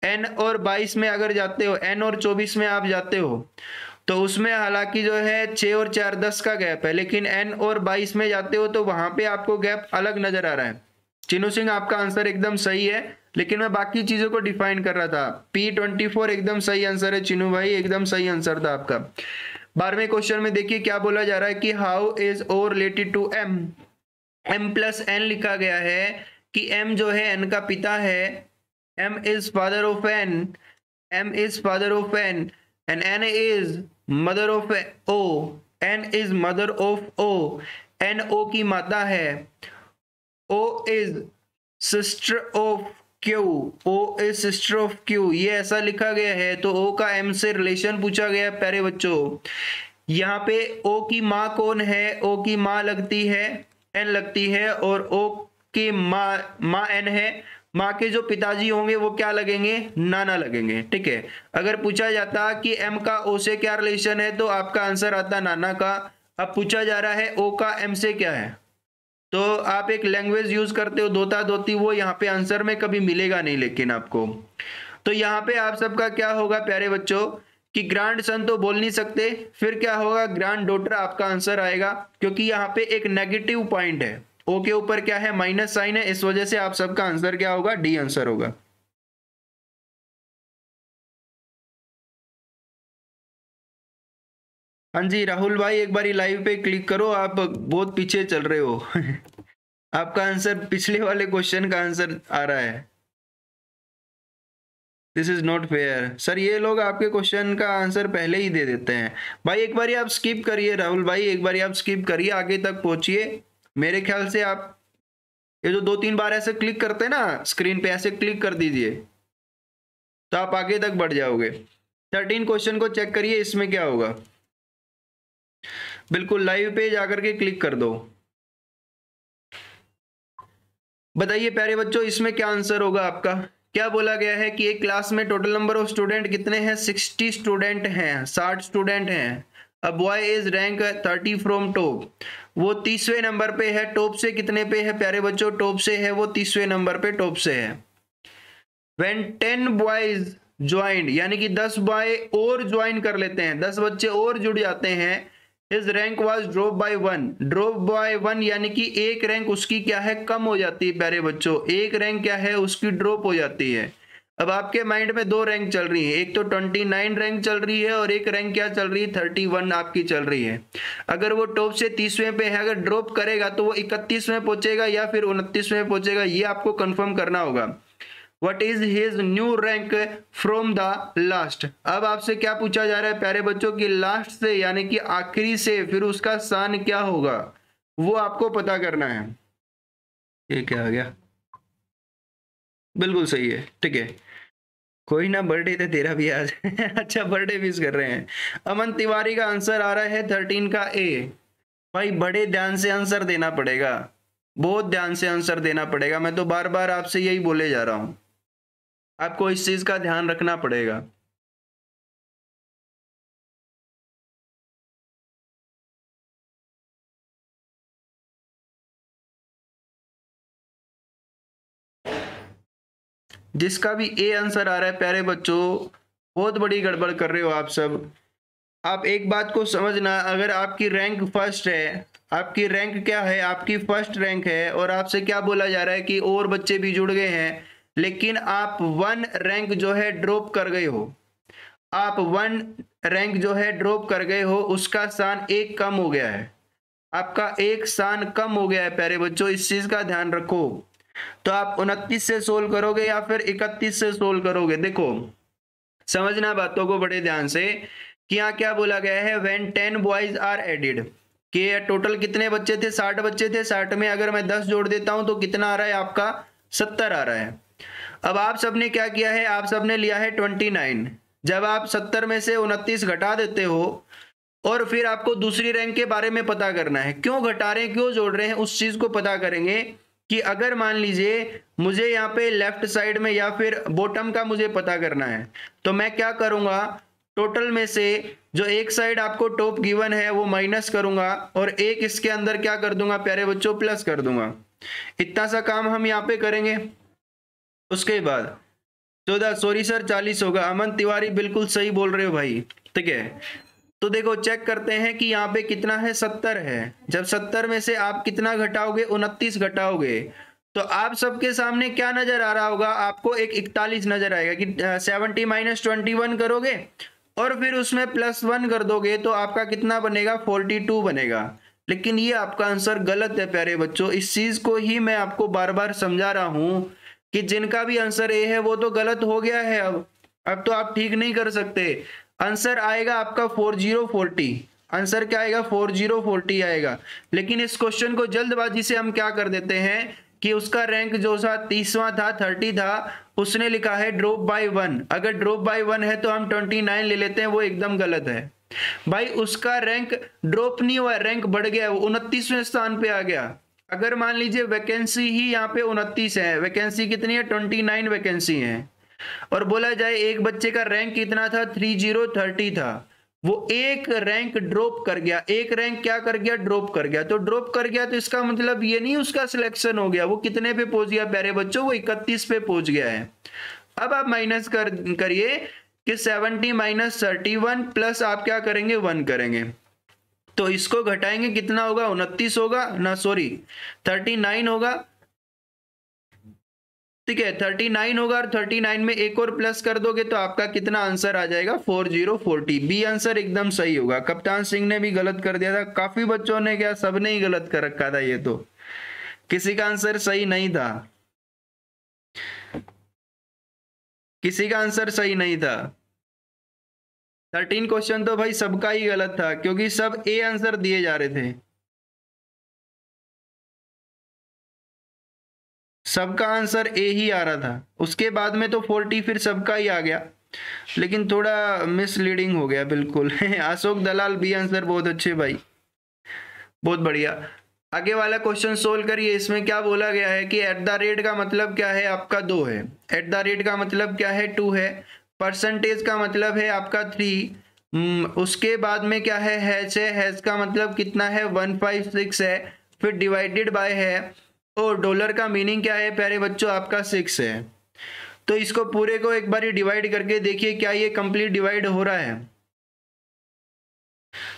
एन और बाईस में अगर जाते हो एन और चौबीस में आप जाते हो तो उसमें हालाँकि जो है छः और चार दस का गैप है, लेकिन एन और बाईस में जाते हो तो वहाँ पे आपको गैप अलग नज़र आ रहा है। चिनू सिंह, आपका आंसर एकदम सही है। लेकिन मैं बाकी चीज़ों को डिफाइन कर रहा था। पी ट्वेंटी फोर एकदम सही आंसर है, चिनू भाई, एकदम सही आंसर था आपका। बारहवें क्वेश्चन में देखिए क्या बोला जा रहा है कि how is O related to M M plus N लिखा गया है कि एम जो है एन का पिता है। M is father of N M is father of N and N is mother of O N is mother of O N O की माता है। O is sister of Q? O is sister of Q? ये ऐसा लिखा गया है तो ओ का एम से रिलेशन पूछा गया है प्यारे बच्चों। यहाँ पे ओ की माँ कौन है? ओ की माँ लगती है एन लगती है, और ओ की माँ माँ एन है। माँ के जो पिताजी होंगे, वो क्या लगेंगे? नाना लगेंगे, ठीक है? अगर पूछा जाता कि एम का ओ से क्या रिलेशन है तो आपका आंसर आता नाना का। अब पूछा जा रहा है ओ का एम से क्या है? तो आप एक लैंग्वेज यूज़ करते हो, दोता दोती, वो यहाँ पे आंसर में कभी मिलेगा नहीं लेकिन आपको। तो यहाँ पे आप सबका क्या होगा प्यारे बच्चों, कि ग्रांड सन तो बोल नहीं सकते, फिर क्या होगा ग्रांड डोटर आपका आंसर आएगा, क्योंकि यहाँ पे एक नेगेटिव पॉइंट है। ओ के ऊपर क्या है माइनस साइन है, इस वजह से आप सबका आंसर क्या होगा डी आंसर होगा। हाँ जी, राहुल भाई, एक बार लाइव पे क्लिक करो, आप बहुत पीछे चल रहे हो। <laughs> आपका आंसर पिछले वाले क्वेश्चन का आंसर आ रहा है। This is not fair sir ये लोग आपके क्वेश्चन का आंसर पहले ही दे देते हैं। भाई, एक बार आप स्किप करिए, राहुल भाई, एक बार आप स्किप करिए, आगे तक पहुंचिए। मेरे ख्याल से आप, ये जो दो तीन बार ऐसे क्लिक करते हैं ना स्क्रीन पे ऐसे क्लिक कर दीजिए। तो आप आगे तक बढ़ जाओगे। थर्टीन क्वेश्चन को चेक करिए, इसमें क्या होगा? बिल्कुल लाइव पे जाकर के क्लिक कर दो। बताइए प्यारे बच्चों, इसमें क्या आंसर होगा आपका? क्या बोला गया है कि एक क्लास में टोटल नंबर ऑफ़ स्टूडेंट कितने हैं? सिक्सटी स्टूडेंट हैं, साठ स्टूडेंट हैं। A boy is rank thirty from top वो तीसवें नंबर पे है टॉप से कितने पे है प्यारे बच्चों? टॉप से है, वो तीसवें नंबर पे टॉप से है। वेन टेन बॉयज़ ज्वाइंट यानी कि दस बॉय और ज्वाइन कर लेते हैं, दस बच्चे और जुड़ जाते हैं his rank was drop by one drop by one यानी कि एक रैंक उसकी क्या है? कम हो जाती है, प्यारे बच्चों। एक रैंक क्या है? उसकी ड्रॉप हो जाती है। अब आपके माइंड में दो रैंक चल रही है। एक तो ट्वेंटी नाइन रैंक चल रही है और एक रैंक क्या चल रही है? थर्टी वन आपकी चल रही है। अगर वो टॉप से तीसवें पे है, अगर ड्रॉप करेगा तो वो इकतीस में पहुंचेगा या फिर उनतीस में पहुंचेगा, ये आपको कंफर्म करना होगा। What is his new rank from the last अब आपसे क्या पूछा जा रहा है प्यारे बच्चों की लास्ट से यानी कि आखिरी से फिर उसका स्थान क्या होगा? वो आपको पता करना है। ये क्या आ गया? बिल्कुल सही है, ठीक है। कोई ना बर्थडे थे, तेरा भी आज। <laughs> अच्छा बर्थडे विश कर रहे हैं। अमन तिवारी का आंसर आ रहा है थर्टीन का ए भाई, बड़े ध्यान से आंसर देना पड़ेगा। बहुत ध्यान से आंसर देना पड़ेगा। मैं तो बार बार आपसे यही बोले जा रहा हूँ। आपको इस चीज़ का ध्यान रखना पड़ेगा। जिसका भी ए आंसर आ रहा है, प्यारे बच्चों, बहुत बड़ी गड़बड़ कर रहे हो आप सब। आप एक बात को समझना, अगर आपकी रैंक फ़र्स्ट है, आपकी रैंक क्या है? आपकी फ़र्स्ट रैंक है, और आपसे क्या बोला जा रहा है कि और बच्चे भी जुड़ गए हैं लेकिन आप वन रैंक जो है ड्रॉप कर गए हो। आप वन रैंक जो है ड्रॉप कर गए हो, उसका स्थान एक कम हो गया है। आपका एक स्थान कम हो गया है, प्यारे बच्चों, इस चीज़ का ध्यान रखो। तो आप उनतीस से सोल्व करोगे या फिर इकतीस से सोल्व करोगे? देखो, समझना बातों को बड़े ध्यान से कि यहाँ क्या बोला गया है? When ten boys are added कि टोटल कितने बच्चे थे? साठ बच्चे थे? साठ में अगर मैं दस जोड़ देता हूँ तो कितना आ रहा है? आपका सत्तर आ रहा है। अब आप सबने क्या किया है? आप सबने लिया है ट्वेंटी नाइन जब आप सत्तर में से उनतीस घटा देते हो, और फिर आपको दूसरी रैंक के बारे में पता करना है। क्यों घटा रहे हैं? क्यों जोड़ रहे हैं? उस चीज़ को पता करेंगे कि अगर मान लीजिए, मुझे यहाँ पे लेफ़्ट साइड में या फिर बॉटम का मुझे पता करना है तो मैं क्या करूँगा? टोटल में से जो एक साइड आपको टॉप गिवन है, वो माइनस करूँगा, और एक इसके अंदर क्या कर दूँगा, प्यारे बच्चों? प्लस कर दूँगा। इतना सा काम हम यहाँ पे करेंगे। उसके बाद, चौदह सॉरी सर चालीस होगा। अमन तिवारी बिल्कुल सही बोल रहे हो भाई। ठीक है? तो देखो चेक करते हैं कि यहाँ पे कितना है, सत्तर है। जब सत्तर में से आप कितना घटाओगे, उनतीस घटाओगे तो आप सबके सामने क्या नज़र आ रहा होगा? आपको एक इकतालीस नज़र आएगा कि सेवनटी माइनस ट्वेंटी वन करोगे और फिर उसमें प्लस वन कर दोगे तो आपका कितना बनेगा? फोर्टी टू बनेगा। लेकिन ये आपका आंसर गलत है, प्यारे बच्चों। इस चीज़ को ही मैं आपको बार बार समझा रहा हूँ। कि जिनका भी आंसर ए है, वो तो गलत हो गया है अब। अब तो आप ठीक नहीं कर सकते। आंसर आएगा आपका फोर ज़ीरो फोर्टी आंसर क्या आएगा? फोर ज़ीरो फोर्टी आएगा। लेकिन इस क्वेश्चन को जल्दबाजी से हम क्या कर देते हैं कि उसका रैंक जो था, तीसवा था, थर्टी था, उसने लिखा है ड्रॉप बाय वन अगर ड्रॉप बाय वन है तो हम ट्वेंटी नाइन ले लेते हैं, वो एकदम गलत है। भाई, उसका रैंक ड्रॉप नहीं हुआ, रैंक बढ़ गया, वो उनतीसवें स्थान पे आ गया। अगर मान लीजिए वैकेंसी ही यहाँ पे उनतीस है, वैकेंसी कितनी है? ट्वेंटी नाइन वैकेंसी है। और बोला जाए एक बच्चे का रैंक कितना था? थ्री ज़ीरो थर्टी था। वो एक रैंक ड्रॉप कर गया। एक रैंक क्या कर गया? ड्रॉप कर गया। तो ड्रॉप कर गया तो इसका मतलब ये नहीं उसका सिलेक्शन हो गया। वो कितने पे पहुँच गया प्यारे बच्चों? वो इकतीस पे पहुँच गया है। अब आप माइनस कर, करिए कि seventy minus thirty one plus आप क्या करेंगे? वन करेंगे। तो इसको घटाएँगे कितना होगा? उनतीस होगा, ना सॉरी थर्टी नाइन होगा। ठीक है थर्टी नाइन होगा और थर्टी नाइन में एक और प्लस कर दोगे तो आपका कितना आंसर आ जाएगा? Four zero forty B answer एकदम सही होगा। कप्तान सिंह ने भी गलत कर दिया था। काफ़ी बच्चों ने क्या, सबने ही गलत कर रखा था ये तो। किसी का आंसर सही नहीं था। किसी का आंसर सही नहीं था। थर्टीन क्वेश्चन तो भाई सबका ही गलत था, क्योंकि सब ए आंसर दिए जा रहे थे। सबका आंसर ए ही आ रहा था। उसके बाद में तो फोर्टी फिर सबका ही आ गया। लेकिन थोड़ा मिसलीडिंग हो गया, बिल्कुल। <laughs> अशोक दलाल बी आंसर बहुत अच्छे भाई। बहुत बढ़िया। आगे वाला क्वेश्चन सोल्व करिए। इसमें क्या बोला गया है कि एट द रेट का मतलब क्या है? आपका दो है। एट द रेट का मतलब क्या है? टू है। परसेंटेज का मतलब है आपका थ्री हम्म, उसके बाद में क्या है हैच है हैच का मतलब कितना है वन फाइव सिक्स है फिर डिवाइडेड बाय है और डॉलर का मीनिंग क्या है प्यारे बच्चों आपका सिक्स है। तो इसको पूरे को एक बार डिवाइड करके देखिए क्या ये कंप्लीट डिवाइड हो रहा है।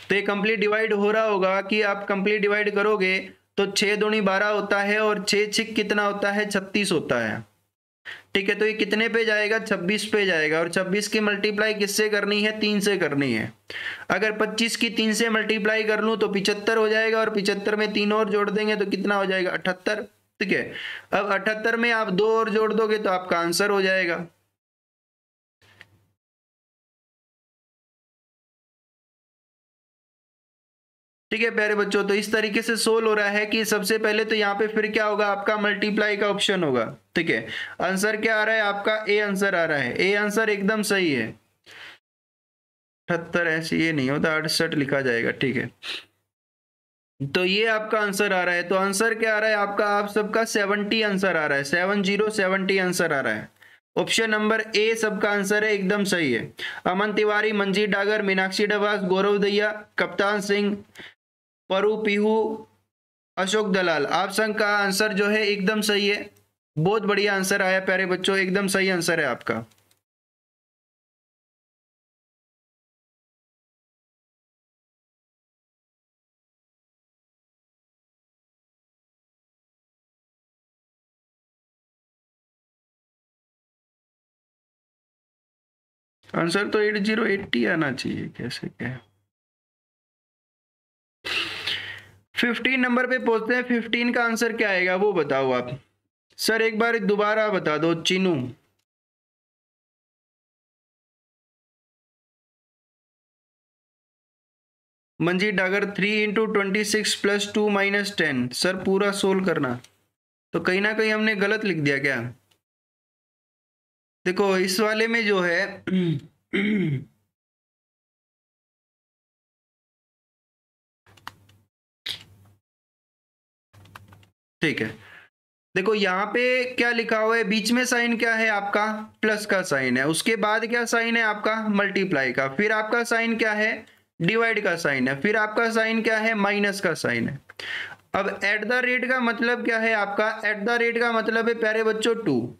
तो ये कंप्लीट डिवाइड हो रहा होगा कि आप कंप्लीट डिवाइड करोगे तो छः दूनी बारह होता है और छः छिक कितना होता है छत्तीस होता है। ठीक है तो ये कितने पे जाएगा? छब्बीस पे जाएगा। और छब्बीस की मल्टीप्लाई किससे करनी है? तीन से करनी है। अगर पच्चीस की तीन से मल्टीप्लाई कर लूँ तो पिचहत्तर हो जाएगा और पिचहत्तर में तीन और जोड़ देंगे तो कितना हो जाएगा? अठहत्तर। ठीक है, अब अठहत्तर में आप दो और जोड़ दोगे तो आपका आंसर हो जाएगा। ठीक है, प्यारे बच्चों तो इस तरीके से सोल्व हो रहा है कि सबसे पहले तो यहाँ पे फिर क्या होगा? आपका मल्टीप्लाई का ऑप्शन होगा। ठीक है? आंसर क्या आ रहा है? आपका ए आंसर आ रहा है। ए आंसर एकदम सही है। अठहत्तर ऐसे ये नहीं होता, अड़सठ लिखा जाएगा। ठीक है? तो ये आपका आंसर आ रहा है। तो आंसर क्या आ रहा है? आपका, आप सबका सेवनटी आंसर आ रहा है। सेवन ज़ीरो सेवनटी आंसर आ रहा है। ऑप्शन नंबर ए सबका आंसर है, एकदम सही है। अमन तिवारी, मंजीत डागर, मीनाक्षी डवास, गौरव दैया कप्तान सिंह परु पीहू अशोक दलाल। आप संघ का आंसर जो है, एकदम सही है। बहुत बढ़िया आंसर आया प्यारे बच्चों, एकदम सही आंसर है आपका। आंसर तो एट ज़ीरो एट्टी आना चाहिए, कैसे क्या? फिफ्टीन नंबर पे पहुँचते हैं। फिफ्टीन का आंसर क्या आएगा? वो बताओ आप। सर, एक बार दोबारा बता दो, Cheenu. Manji Dagar three into twenty six plus two minus ten sir, पूरा सोल्व करना। तो कहीं ना कहीं हमने गलत लिख दिया क्या? देखो, इस वाले में जो है ठीक है। देखो, यहाँ पे क्या लिखा हुआ है? बीच में साइन क्या है आपका? प्लस का साइन है। उसके बाद क्या साइन है आपका? मल्टीप्लाई का। फिर आपका साइन क्या है? डिवाइड का साइन है। फिर आपका साइन क्या है? माइनस का साइन है। अब एट द रेट का मतलब क्या है आपका? एट द रेट का मतलब है, प्यारे बच्चों टू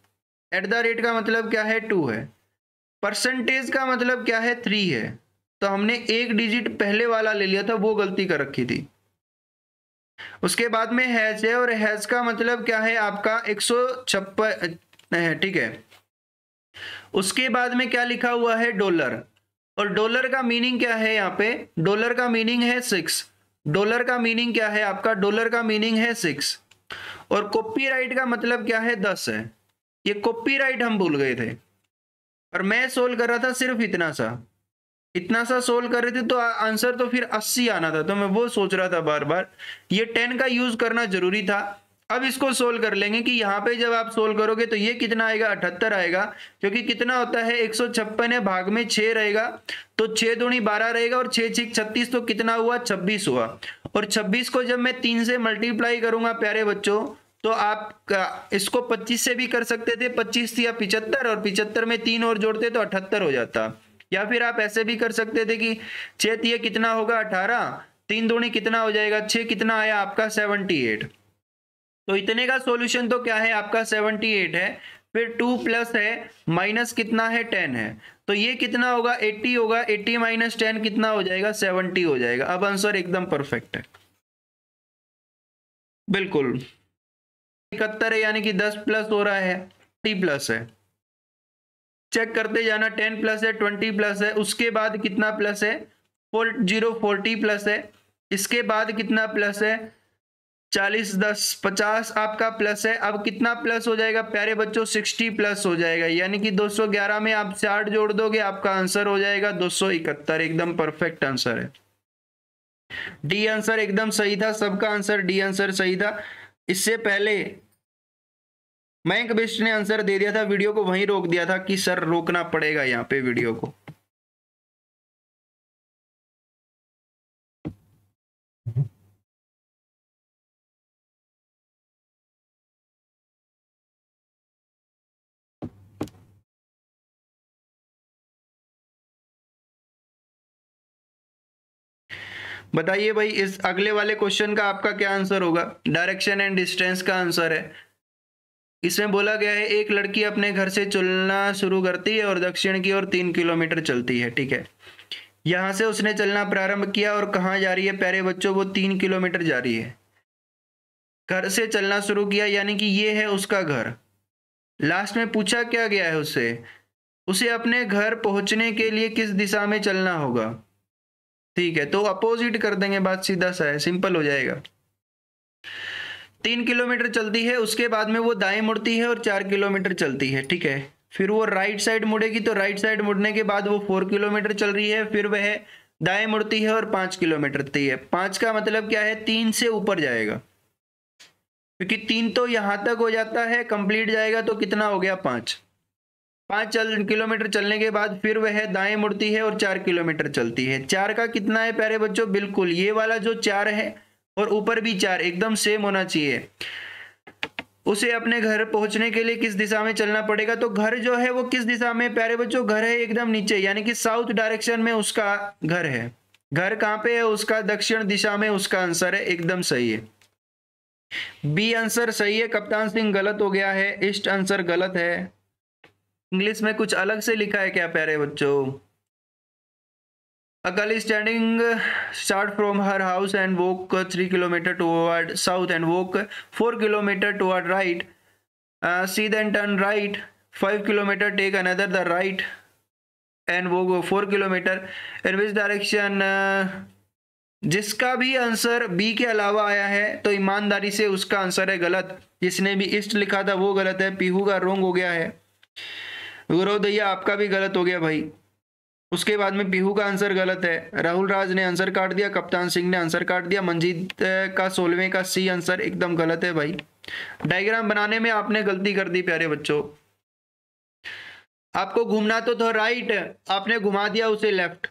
एट द रेट का मतलब क्या है? टू है। परसेंटेज का मतलब क्या है? थ्री है। तो हमने एक डिजिट पहले वाला ले लिया था, वो गलती कर रखी थी। उसके बाद में हैज़ है और हैज़ का मतलब क्या है? आपका एक सौ छप्पन ठीक है। उसके बाद में क्या लिखा हुआ है? डॉलर। और डॉलर का मीनिंग क्या है यहाँ पे? डॉलर का मीनिंग है सिक्स। डॉलर का मीनिंग क्या है आपका? डॉलर का मीनिंग है सिक्स। और कॉपीराइट का मतलब क्या है? दस है। ये कॉपीराइट हम भूल गए थे। और मैं सोल्व कर रहा था सिर्फ़ इतना सा। इतना सा सोल्व कर रहे थे तो आंसर तो फिर अस्सी आना था। तो मैं वो सोच रहा था बार बार ये टेन का यूज़ करना ज़रूरी था। अब इसको सोल्व कर लेंगे कि यहाँ पे जब आप सोल्व करोगे तो ये कितना आएगा? अठहत्तर आएगा, क्योंकि कितना होता है? एक सौ छप्पन है, भाग में छह रहेगा तो छह दूनी बारह रहेगा और छह छिक छत्तीस तो कितना हुआ? छब्बीस हुआ। और छब्बीस को जब मैं तीन से मल्टीप्लाई करूँगा, प्यारे बच्चों तो आप इसको पच्चीस से भी कर सकते थे। पच्चीस या पिचहत्तर, और पिचहत्तर में तीन और जोड़ते तो अठहत्तर हो जाता। या फिर आप ऐसे भी कर सकते थे कि छह तीय कितना होगा अठारह, तीन दूनी कितना हो जाएगा, छह कितना आया आपका सेवनटी एट तो इतने का सॉल्यूशन तो क्या है? आपका सेवनटी एट है, फिर टू प्लस है माइनस कितना है? टेन है। तो ये कितना होगा? एट्टी होगा एट्टी माइनस टेन कितना हो जाएगा? सेवनटी हो जाएगा। अब आंसर एकदम परफेक्ट है। बिल्कुल। इकहत्तर है, यानी कि दस प्लस हो रहा है टी प्लस है। चेक करते जाना टेन प्लस है ट्वेंटी प्लस है, उसके बाद कितना प्लस है? फोर ज़ीरो फोर्टी प्लस है। इसके बाद कितना प्लस है? चालीस, दस, पचास आपका प्लस है। अब कितना प्लस हो जाएगा? प्यारे बच्चों सिक्सटी प्लस हो जाएगा। यानी कि 211 में आप चार्ट जोड़ दोगे, आपका आंसर हो जाएगा दो सौ इकहत्तर। एकदम परफेक्ट आंसर है। डी आंसर एकदम सही था। सबका आंसर डी आंसर सही था। इससे पहले मयंक बिस्ट ने आंसर दे दिया था, वीडियो को वहीं रोक दिया था कि सर रोकना पड़ेगा यहाँ पे वीडियो को। बताइए भाई, इस अगले वाले क्वेश्चन का आपका क्या आंसर होगा? डायरेक्शन एंड डिस्टेंस का आंसर है। इसमें बोला गया है, एक लड़की अपने घर से चलना शुरू करती है और दक्षिण की ओर तीन किलोमीटर चलती है, ठीक है? यहाँ से उसने चलना प्रारंभ किया और कहाँ जा रही है? प्यारे बच्चों, वो तीन किलोमीटर जा रही है। घर से चलना शुरू किया, यानी कि ये है उसका घर। लास्ट में पूछा क्या गया है उससे उसे अपने घर पहुँचने के लिए किस दिशा में चलना होगा? ठीक है तो अपोजिट कर देंगे, बात सीधा सा है सिंपल हो जाएगा। तीन किलोमीटर चलती है, उसके बाद में वो दाएँ मुड़ती है और चार किलोमीटर चलती है, ठीक है? फिर वो राइट साइड मुड़ेगी तो राइट साइड मुड़ने के बाद वो फोर किलोमीटर चल रही है, फिर वह दाएँ मुड़ती है और पाँच किलोमीटर चलती है। पाँच का मतलब क्या है? तीन से ऊपर जाएगा। क्योंकि तीन तो यहाँ तक हो जाता है कंप्लीट जाएगा तो कितना हो गया? पाँच। पाँच चल, किलोमीटर चलने के बाद फिर वह दाएँ मुड़ती है और चार किलोमीटर चलती है। चार का कितना है प्यारे बच्चों? बिल्कुल, ये वाला जो चार है और ऊपर भी चार, एकदम सेम होना चाहिए। उसे अपने घर पहुँचने के लिए किस दिशा में चलना पड़ेगा? तो घर जो है, वो किस दिशा में? प्यारे बच्चों, घर है एकदम नीचे, यानी कि साउथ डायरेक्शन में उसका घर है। घर कहाँ पे है? उसका दक्षिण दिशा में उसका आंसर है, एकदम सही है। बी आंसर सही है, कप्तान सिंह गलत हो गया है ईस्ट आंसर गलत है। इंग्लिश में कुछ अलग से लिखा है क्या, प्यारे बच्चों? अकल standing start from her house and walk three kilometre to toward south and walk four kilometre to toward right see then turn right five kilometre take another the right and walk four kilometre in which direction जिसका भी answer B के अलावा आया है तो ईमानदारी से उसका आंसर है गलत। जिसने भी ईस्ट लिखा था, वो गलत है, पीहू का रोंग हो गया है। गौरव दैया, आपका भी गलत हो गया भाई। उसके बाद में पीहू का आंसर गलत है। राहुल राज ने आंसर काट दिया, कप्तान सिंह ने आंसर काट दिया मंजीत का सोलहवें का सी आंसर एकदम गलत है भाई। डायग्राम बनाने में आपने गलती कर दी प्यारे बच्चों। आपको घूमना तो था राइट, आपने घुमा दिया उसे लेफ़्ट।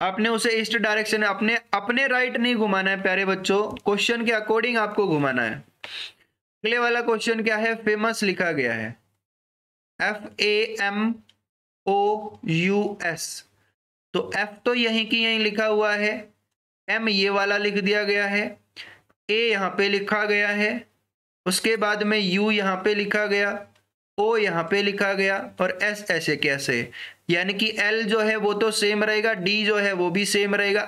आपने उसे ईस्ट डायरेक्शन अपने अपने राइट नहीं घुमाना है प्यारे बच्चों। क्वेश्चन के अकॉर्डिंग आपको घुमाना है। अगले वाला क्वेश्चन क्या है? फ़ेमस लिखा गया है। F A M O U S तो एफ़ तो यहीं की यहीं लिखा हुआ है। एम ये वाला लिख दिया गया है। ए यहाँ पे लिखा गया है। उसके बाद में यू यहाँ पे लिखा गया। ओ यहाँ पे लिखा गया और एस ऐसे कैसे यानी कि एल जो है वो तो सेम रहेगा डी जो है वो भी सेम रहेगा।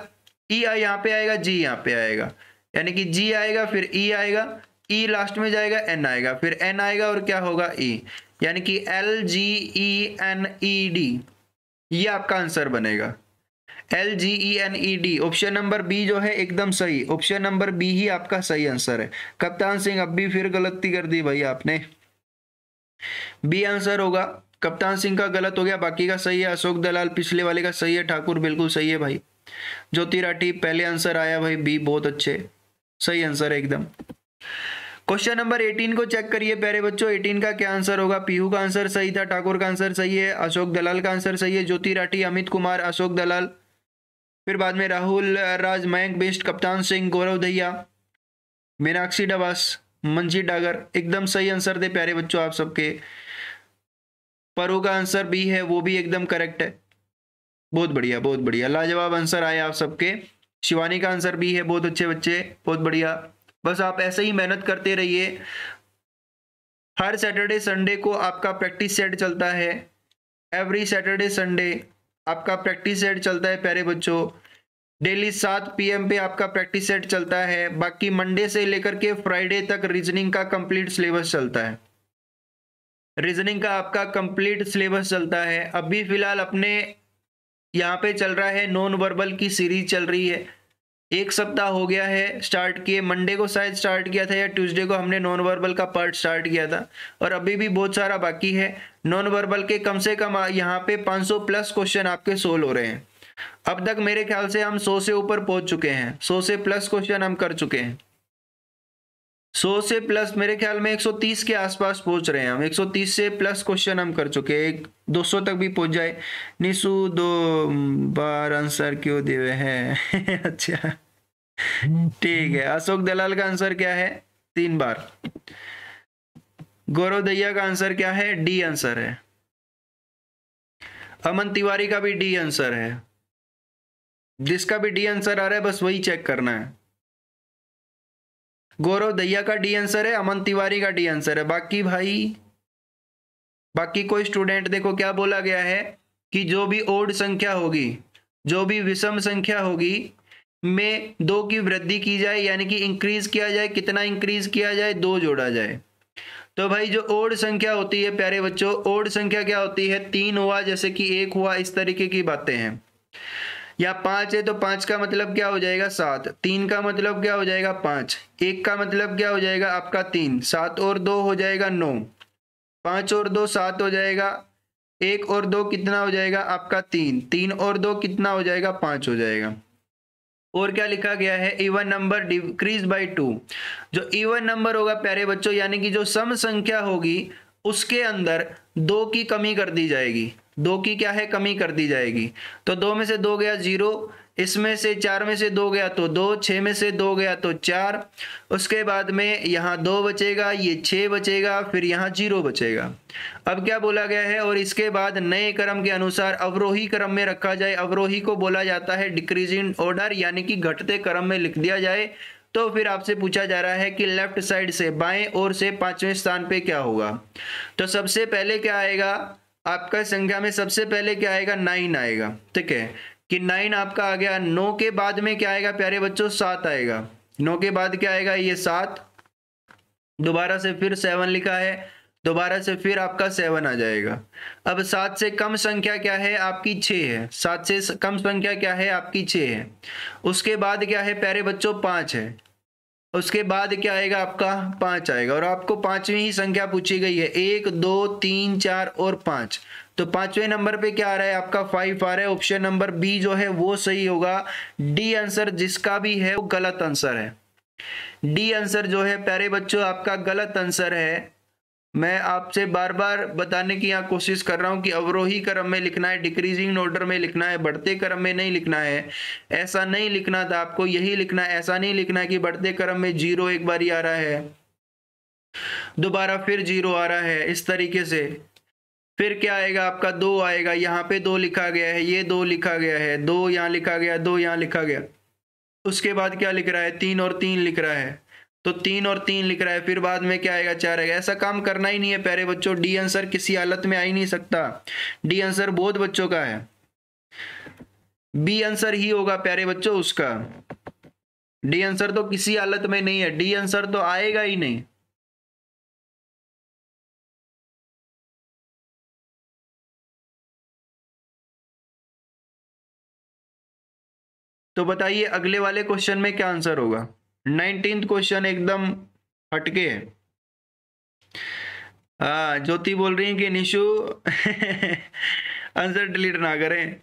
ई e यहाँ पे आएगा जी यहाँ पे आएगा। यानी कि जी आएगा, फिर ई e आएगा। ई e लास्ट में जाएगा एन आएगा। फिर एन आएगा और क्या होगा? ई यानी कि L G E N E D ये आपका आंसर बनेगा। L G E N E D option number B जो है एकदम सही। ऑप्शन नंबर बी ही आपका सही आंसर है। कप्तान सिंह, अब भी फिर गलती कर दी भाई आपने। बी आंसर होगा। कप्तान सिंह का गलत हो गया। बाकी का सही है। अशोक दलाल पिछले वाले का सही है। ठाकुर बिल्कुल सही है भाई। ज्योति राठी, पहले आंसर आया भाई। बी बहुत अच्छे। सही आंसर है एकदम। क्वेश्चन नंबर 18 को चेक करिए, प्यारे बच्चों। 18 का क्या आंसर होगा? पीहू का आंसर सही था, ठाकुर का आंसर सही है, अशोक दलाल का आंसर सही है, ज्योति राठी, अमित कुमार, अशोक दलाल। फिर बाद में राहुल राज मयंक, बेस्ट कप्तान सिंह, गौरव दहिया, मीनाक्षी डबास मंजीत डागर। एकदम सही आंसर दे प्यारे बच्चों आप सबके। परो का आंसर बी है, वो भी एकदम करेक्ट है। बहुत बढ़िया बहुत बढ़िया। लाजवाब आंसर आए आप सबके। शिवानी का आंसर बी है, बहुत अच्छे बच्चे, बहुत बढ़िया। बस आप ऐसे ही मेहनत करते रहिए। हर सैटरडे संडे को आपका प्रैक्टिस सेट चलता है। एवरी सैटरडे संडे आपका प्रैक्टिस सेट चलता है प्यारे बच्चों। डेली सात पीएम पे आपका प्रैक्टिस सेट चलता है। बाकी मंडे से लेकर के फ्राइडे तक रीजनिंग का कंप्लीट सिलेबस चलता है। रीजनिंग का आपका कंप्लीट सिलेबस चलता है। अभी फ़िलहाल अपने यहाँ पे चल रहा है। नॉन वर्बल की सीरीज़ चल रही है। एक सप्ताह हो गया है स्टार्ट किए। मंडे को शायद स्टार्ट किया था या ट्यूसडे को हमने नॉन वर्बल का पार्ट स्टार्ट किया था। और अभी भी बहुत सारा बाकी है। नॉन वर्बल के कम से कम यहाँ पे 500 प्लस क्वेश्चन आपके सोल्व हो रहे हैं। अब तक मेरे ख्याल से हम 100 से ऊपर पहुँच चुके हैं। 100 से प्लस क्वेश्चन हम कर चुके हैं। सौ से प्लस मेरे ख्याल में 130 के आसपास पहुँच रहे हैं हम। 130 से प्लस क्वेश्चन हम कर चुके हैं। एक 200 तक भी पहुँच जाए। निशु, दो, बार आंसर क्यों दिए हैं? <laughs> अच्छा। ठीक है, अशोक दलाल का आंसर क्या है? तीन बार। गौरव दैया का आंसर क्या है? डी आंसर है। अमन तिवारी का भी डी आंसर है। जिसका भी डी आंसर आ रहा है, बस वही चेक करना है। गौरव दैया का डी आंसर है, अमन तिवारी का डी आंसर है। बाकी भाई, बाकी कोई स्टूडेंट देखो क्या बोला गया है कि जो भी ओड संख्या होगी, जो भी विषम संख्या होगी में दो की वृद्धि की जाए, यानी कि इंक्रीज किया जाए, कितना इंक्रीज किया जाए, दो जोड़ा जाए। तो भाई जो ओड संख्या होती है, प्यारे बच्चों, ओड संख्या क्या होती है? तीन हुआ, जैसे कि एक हुआ, इस तरीके की बातें हैं। या पाँच है तो पाँच का मतलब क्या हो जाएगा? सात। तीन का मतलब क्या हो जाएगा? पाँच। एक का मतलब क्या हो जाएगा? आपका तीन। सात और दो हो जाएगा नौ। पाँच और दो सात हो जाएगा। एक और दो कितना हो जाएगा? आपका तीन। तीन और दो कितना हो जाएगा? पाँच हो जाएगा। और क्या लिखा गया है? Even number decrease by two जो इवन नंबर होगा, प्यारे बच्चों, यानी कि जो सम संख्या होगी, उसके अंदर दो की कमी कर दी जाएगी। दो की क्या है? कमी कर दी जाएगी। तो दो में से दो गया ज़ीरो इसमें से चार में से दो गया तो दो छः में से दो गया तो चार। उसके बाद में यहाँ दो बचेगा, ये छः बचेगा, फिर यहाँ ज़ीरो बचेगा। अब क्या बोला गया है? और इसके बाद नए क्रम के अनुसार अवरोही क्रम में रखा जाए। अवरोही को बोला जाता है डिक्रीजिंग ऑर्डर यानी कि घटते क्रम में लिख दिया जाए। तो फिर आपसे पूछा जा रहा है कि लेफ़्ट साइड से बाएँ ओर से पाँचवें स्थान पे क्या होगा? तो सबसे पहले क्या आएगा? आपका संख्या में सबसे पहले क्या आएगा? नाइन आएगा। ठीक है? कि नाइन आपका आ गया। नौ के बाद में क्या आएगा प्यारे बच्चों? सात आएगा। नौ के बाद क्या आएगा? ये सात। दोबारा से फिर सेवन लिखा है। दोबारा से फिर आपका सेवन आ जाएगा। अब सात से कम संख्या क्या है? आपकी छ है। सात से कम संख्या क्या है? आपकी छ है। उसके बाद क्या है प्यारे बच्चों? पाँच है। उसके बाद क्या आएगा? आपका पाँच आएगा। और आपको पांचवी ही संख्या पूछी गई है। एक, दो, तीन, चार और पाँच। तो पाँचवें नंबर पे क्या आ रहा है? आपका फाइव आ रहा है। ऑप्शन नंबर बी जो है, वो सही होगा। डी आंसर जिसका भी है, वो गलत आंसर है। डी आंसर जो है, प्यारे बच्चों, आपका गलत आंसर है। मैं आपसे बार बार बताने की यहाँ कोशिश कर रहा हूँ कि अवरोही क्रम में लिखना है डिक्रीजिंग ऑर्डर में लिखना है, बढ़ते क्रम में नहीं लिखना है। ऐसा नहीं लिखना था, आपको यही लिखना है, ऐसा नहीं लिखना है कि बढ़ते क्रम में ज़ीरो एक बार आ रहा है। दोबारा फिर ज़ीरो आ रहा है, इस तरीके से। फिर क्या आएगा आपका? दो आएगा। यहाँ पे दो लिखा गया है, ये दो लिखा गया है, दो यहाँ लिखा गया, दो यहाँ लिखा गया। उसके बाद क्या लिख रहा है? तीन और तीन लिख रहा है। तो तीन और तीन लिख रहा है, फिर बाद में क्या आएगा? चार आएगा। ऐसा काम करना ही नहीं है, प्यारे बच्चों। डी आंसर किसी हालत में आ ही नहीं सकता। डी आंसर बहुत बच्चों का है। बी आंसर ही होगा, प्यारे बच्चों, उसका। डी आंसर तो किसी हालत में नहीं है। डी आंसर तो आएगा ही नहीं। तो बताइए, अगले वाले क्वेश्चन में क्या आंसर होगा? नाइनटीन क्वेश्चन एकदम हटके है ज्योति बोल रही है कि निशु <laughs> आंसर डिलीट ना करें।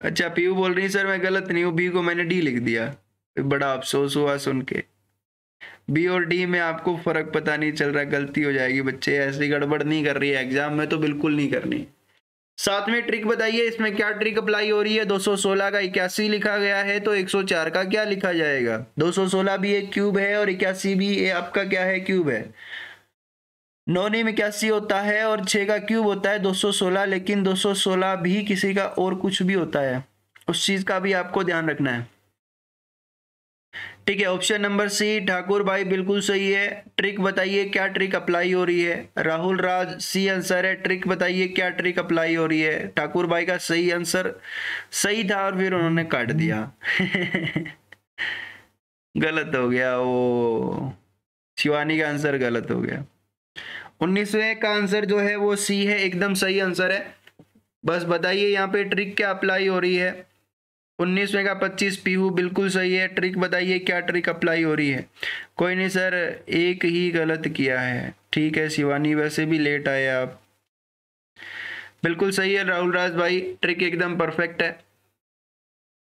अच्छा पीयू बोल रही सर, मैं गलत नहीं हूँ बी को मैंने डी लिख दिया। बड़ा अफसोस हुआ सुन के। बी और डी में आपको फ़र्क पता नहीं चल रहा, गलती हो जाएगी, बच्चे, ऐसी गड़बड़ नहीं कर रही है एग्ज़ाम में तो बिल्कुल नहीं करनी। साथ में ट्रिक बताइए, इसमें क्या ट्रिक अप्लाई हो रही है? 216 का इक्यासी लिखा गया है तो 104 का क्या लिखा जाएगा? 216 भी एक क्यूब है और इक्यासी भी, ये आपका क्या है? क्यूब है। नौने में इक्यासी होता है और छः का क्यूब होता है 216 लेकिन 216 भी किसी का और कुछ भी होता है। उस चीज़ का भी आपको ध्यान रखना है। ठीक है ऑप्शन नंबर सी ठाकुर भाई बिल्कुल सही है। ट्रिक बताइए, क्या ट्रिक अप्लाई हो रही है? राहुल राज सी आंसर है। ट्रिक बताइए, क्या ट्रिक अप्लाई हो रही है? ठाकुर भाई का सही आंसर सही था और फिर उन्होंने काट दिया। <laughs> गलत हो गया वो। शिवानी का आंसर गलत हो गया। उन्नीसवें का आंसर जो है वो सी है, एकदम सही आंसर है। बस बताइए, यहाँ पे ट्रिक क्या अप्लाई हो रही है? उन्नीसवें का पच्चीस, पीहू बिल्कुल सही है। ट्रिक बताइए, क्या ट्रिक अप्लाई हो रही है? कोई नहीं सर, एक ही गलत किया है। ठीक है शिवानी, वैसे भी लेट आए आप। बिल्कुल सही है राहुल राज भाई ट्रिक एकदम परफेक्ट है।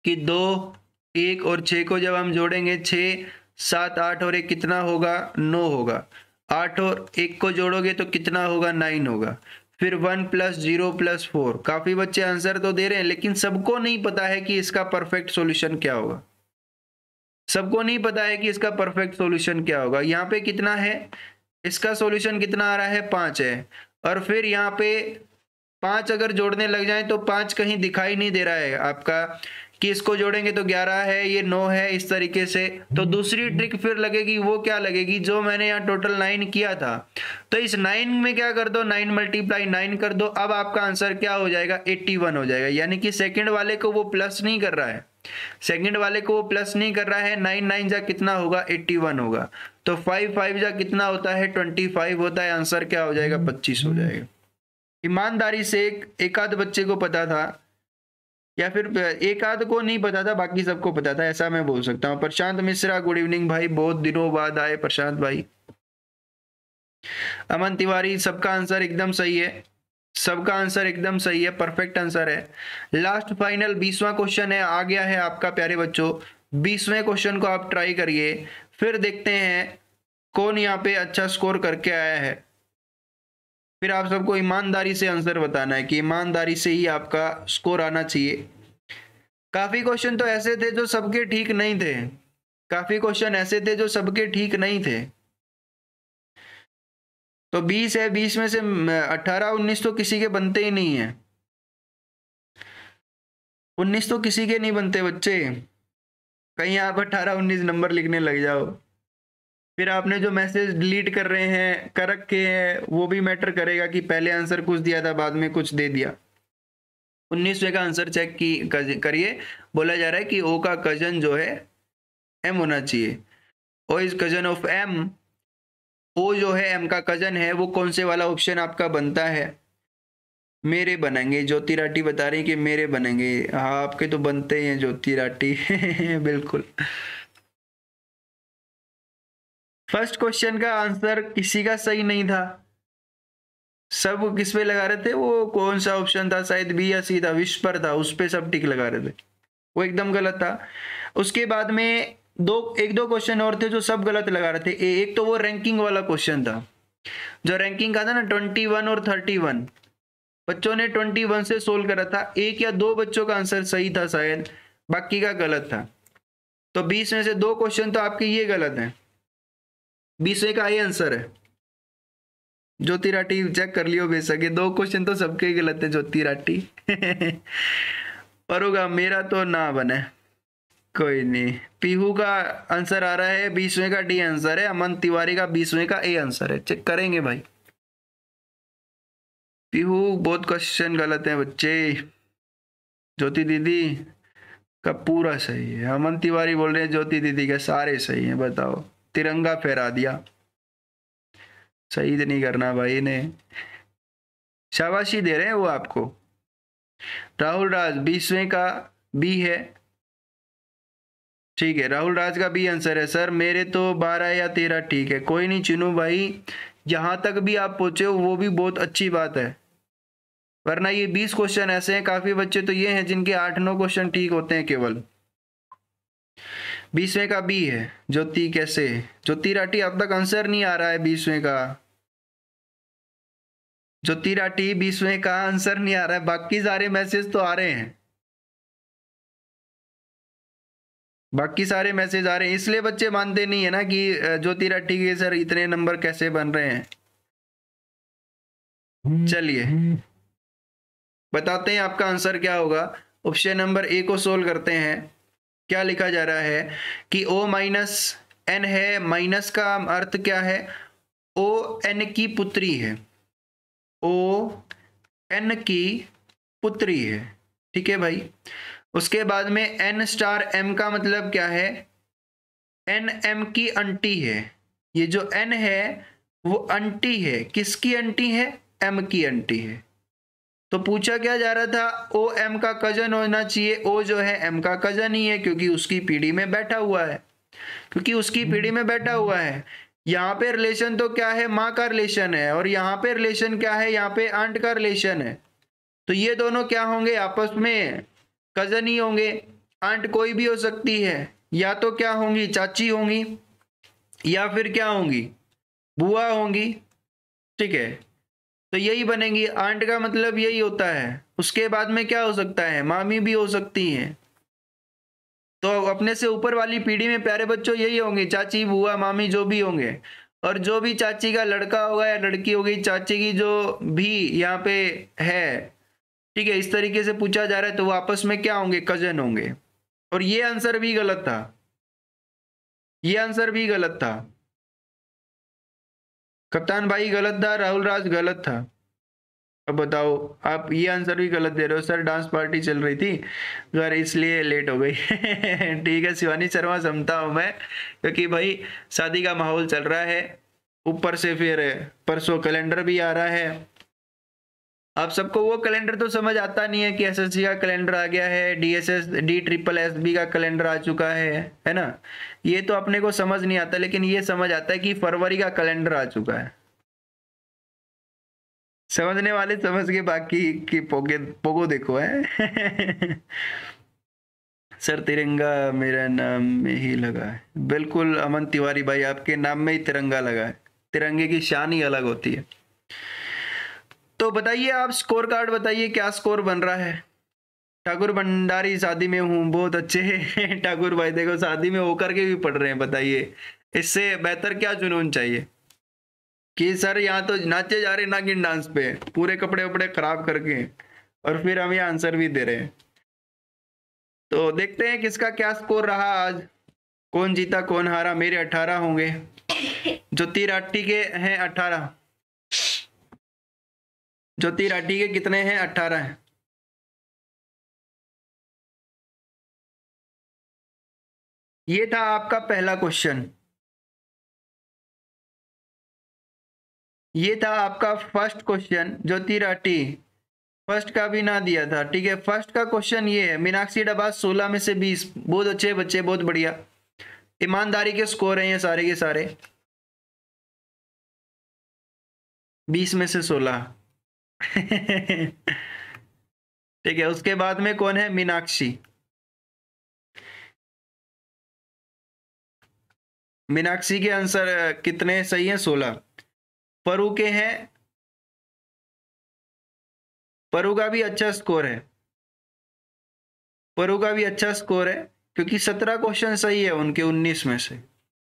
कि दो, एक और छः को जब हम जोड़ेंगे छः सात, आठ और एक कितना होगा? नौ होगा। आठ और एक को जोड़ोगे तो कितना होगा? नाइन होगा। फिर one plus zero plus four. काफ़ी बच्चे आंसर तो दे रहे हैं, लेकिन सबको नहीं पता है कि इसका परफेक्ट सॉल्यूशन क्या होगा। सबको नहीं पता है कि इसका परफेक्ट सॉल्यूशन क्या होगा। यहाँ पे कितना है? इसका सॉल्यूशन कितना आ रहा है? पाँच है। और फिर यहाँ पे पाँच अगर जोड़ने लग जाए तो पाँच कहीं दिखाई नहीं दे रहा है आपका। कि इसको जोड़ेंगे? तो ग्यारह है, ये नौ है, इस तरीके से। तो दूसरी ट्रिक फिर लगेगी, वो क्या लगेगी? जो मैंने यहाँ टोटल नाइन किया था। तो इस नाइन में क्या कर दो? नाइन मल्टीप्लाई नाइन कर दो। अब आपका आंसर क्या हो जाएगा? एट्टी वन हो जाएगा। यानी कि सेकेंड वाले को वो प्लस नहीं कर रहा है। सेकंड वाले को वो प्लस नहीं कर रहा है। नाइन नाइन जा कितना होगा? एट्टी वन होगा। तो फाइव फाइव जा कितना होता है? ट्वेंटी फाइव होता है। आंसर क्या हो जाएगा? पच्चीस हो जाएगा। ईमानदारी से एक एक आध बच्चे को पता था। या फिर एक आध को नहीं पता था बाकी सबको पता था ऐसा मैं बोल सकता हूँ। प्रशांत मिश्रा गुड इवनिंग भाई, बहुत दिनों बाद आए प्रशांत भाई। अमन तिवारी, सबका आंसर एकदम सही है। सबका आंसर एकदम सही है परफेक्ट आंसर है। लास्ट फाइनल बीसवा क्वेश्चन है, आ गया है आपका प्यारे बच्चों। बीसवें क्वेश्चन को आप ट्राई करिए, फिर देखते हैं कौन यहाँ पे अच्छा स्कोर करके आया है। फिर आप सबको ईमानदारी से आंसर बताना है कि ईमानदारी से ही आपका स्कोर आना चाहिए। काफ़ी क्वेश्चन तो ऐसे थे जो सबके ठीक नहीं थे। काफ़ी क्वेश्चन ऐसे थे जो सबके ठीक नहीं थे। तो 20 है 20 में से 18 19 तो किसी के बनते ही नहीं है। 19 तो किसी के नहीं बनते बच्चे। कहीं आप 18 19 नंबर लिखने लग जाओ। फिर आपने जो मैसेज डिलीट कर रहे हैं, कर रखे हैं, वो भी मैटर करेगा कि पहले आंसर कुछ दिया था, बाद में कुछ दे दिया। उन्नीसवे का आंसर चेक की करिए। बोला जा रहा है कि ओ का कज़न जो है, एम होना चाहिए। O is cousin of M. O जो है, एम का कज़न है, वो कौन से वाला ऑप्शन आपका बनता है? मेरे बनेंगे। ज्योति राठी बता रही कि मेरे बनेंगे। हाँ आपके तो बनते ही हैं ज्योति राठी। <laughs> बिल्कुल। फ़र्स्ट क्वेश्चन का आंसर किसी का सही नहीं था। सब किस पे लगा रहे थे? वो कौन सा ऑप्शन था? शायद बी या सी था। विश पर था। उस पर सब टिक लगा रहे थे। वो एकदम गलत था। उसके बाद में दो एक दो क्वेश्चन और थे जो सब गलत लगा रहे थे। ए, एक तो वो रैंकिंग वाला क्वेश्चन था। जो रैंकिंग का था ना ट्वेंटी वन और थर्टी वन बच्चों ने ट्वेंटी वन से सोल्व करा था। एक या दो बच्चों का आंसर सही था शायद। बाकी का गलत था। तो बीस में से दो क्वेश्चन तो आपके ये गलत हैं। बीसवें का ये आंसर है। ज्योति राठी चेक कर लियो बेशक, ये दो क्वेश्चन तो सबके गलत है, ज्योति राठी। <laughs> पर होगा, मेरा तो ना बने। कोई नहीं। पीहू का आंसर आ रहा है बीसवें का डी आंसर है, अमन तिवारी का बीसवें का ए आंसर है। चेक करेंगे भाई। पीहू, बहुत क्वेश्चन गलत है बच्चे। ज्योति दीदी का पूरा सही है। अमन तिवारी बोल रहे हैं, ज्योति दीदी के सारे सही हैं, बताओ। तिरंगा फहरा दिया। शहीद नहीं करना भाई ने। शाबाशी दे रहे हैं वो आपको। राहुल राज, बीसवें का बी है। ठीक है, राहुल राज का भी आंसर है। सर, मेरे तो बारह या तेरह ठीक है। कोई नहीं, चुनू भाई, जहाँ तक भी आप पहुँचे वो भी बहुत अच्छी बात है। वरना ये बीस क्वेश्चन ऐसे हैं, काफ़ी बच्चे तो ये हैं जिनके आठ नौ क्वेश्चन ठीक होते हैं केवल। बीसवें का बी है। ज्योति कैसे? ज्योति राठी, अब तक आंसर नहीं आ रहा है बीसवें का। ज्योति राठी, बीसवें का आंसर नहीं आ रहा है। बाकी सारे मैसेज तो आ रहे हैं। बाकी सारे मैसेज आ रहे हैं। इसलिए बच्चे मानते नहीं है ना कि ज्योति राठी के सर इतने नंबर कैसे बन रहे हैं। चलिए। बताते हैं आपका आंसर क्या होगा। ऑप्शन नंबर ए को सोल्व करते हैं। क्या लिखा जा रहा है कि ओ माइनस एन है माइनस का अर्थ क्या है? ओ एन की पुत्री है। ओ एन की पुत्री है। ठीक है भाई? उसके बाद में एन स्टार एम का मतलब क्या है? एन एम की अंटी है। ये जो एन है, वो अंटी है। किसकी अंटी है? एम की अंटी है। तो पूछा क्या जा रहा था? ओ एम का कज़न होना चाहिए। ओ जो है एम का कज़न ही है, क्योंकि उसकी पीढ़ी में बैठा हुआ है। क्योंकि उसकी पीढ़ी में बैठा हुआ है। यहाँ पे रिलेशन तो क्या है? माँ का रिलेशन है। और यहाँ पे रिलेशन क्या है? यहाँ पे आंट का रिलेशन है। तो ये दोनों क्या होंगे? आपस में कज़न ही होंगे। आंट कोई भी हो सकती है। या तो क्या होंगी? चाची होंगी। या फिर क्या होंगी? बुआ होंगी। ठीक है। तो यही बनेगी। आंट का मतलब यही होता है। उसके बाद में क्या हो सकता है? मामी भी हो सकती है। तो अपने से ऊपर वाली पीढ़ी में प्यारे बच्चों यही होंगे। चाची, बुआ, मामी जो भी होंगे। और जो भी चाची का लड़का होगा या लड़की होगी, चाची की जो भी यहाँ पे है, ठीक है, इस तरीके से पूछा जा रहा है तो वो आपस में क्या होंगे? कज़न होंगे। और ये आंसर भी गलत था। ये आंसर भी गलत था। कप्तान भाई गलत था, राहुल राज गलत था। अब बताओ, आप ये आंसर भी गलत दे रहे हो सर डांस पार्टी चल रही थी। घर इसलिए लेट हो गई। <laughs> ठीक है, शिवानी शर्मा समझता हूँ मैं, क्योंकि भाई शादी का माहौल चल रहा है। ऊपर से फिर, परसों कैलेंडर भी आ रहा है। आप सबको वो कैलेंडर तो समझ आता नहीं है कि एसएससी का कैलेंडर आ गया है DSS D triple S B का कैलेंडर आ चुका है है ना? ये तो अपने को समझ नहीं आता, लेकिन ये समझ आता है कि फरवरी का कैलेंडर आ चुका है। समझने वाले समझ के बाकी की पोगे, पोगो देखो, है? <laughs> सर, तिरंगा मेरा नाम में ही लगा है। बिल्कुल, अमन तिवारी भाई, आपके नाम में ही तिरंगा लगा है। तिरंगे की शान ही अलग होती है। तो बताइए, आप स्कोर कार्ड बताइए, क्या स्कोर बन रहा है? ठाकुर भंडारी शादी में हूँ, बहुत अच्छे <laughs> ठाकुर भाई देखो, शादी में होकर के भी पढ़ रहे हैं, बताइए। इससे बेहतर क्या जुनून चाहिए? कि सर, यहाँ तो नाचे जा रहे ना नागिन डांस पे, पूरे कपड़े वपड़े खराब करके। और फिर हम ये आंसर भी दे रहे हैं। तो देखते हैं किसका क्या स्कोर रहा आज। कौन जीता, कौन हारा, मेरे अठारह होंगे। जो तीराटी के हैं, अठारह। जो तीराटी के कितने हैं? अठारह हैं। ये था आपका पहला क्वेश्चन। ये था आपका फ़र्स्ट क्वेश्चन ज्योतिराटी फ़र्स्ट का भी ना दिया था, ठीक है? फ़र्स्ट का क्वेश्चन ये है, मीनाक्षी डबाज सोलह में से बीस। बहुत अच्छे बच्चे, बहुत बढ़िया। ईमानदारी के स्कोर हैं ये सारे के सारे। बीस में से सोलह। <laughs> ठीक है, उसके बाद में कौन है? मीनाक्षी। मीनाक्षी के आंसर कितने? सही हैं, सोलह। परु के हैं। परु का भी अच्छा स्कोर है। परु का भी अच्छा स्कोर है, क्योंकि सत्रह क्वेश्चन सही है उनके उन्नीस में से।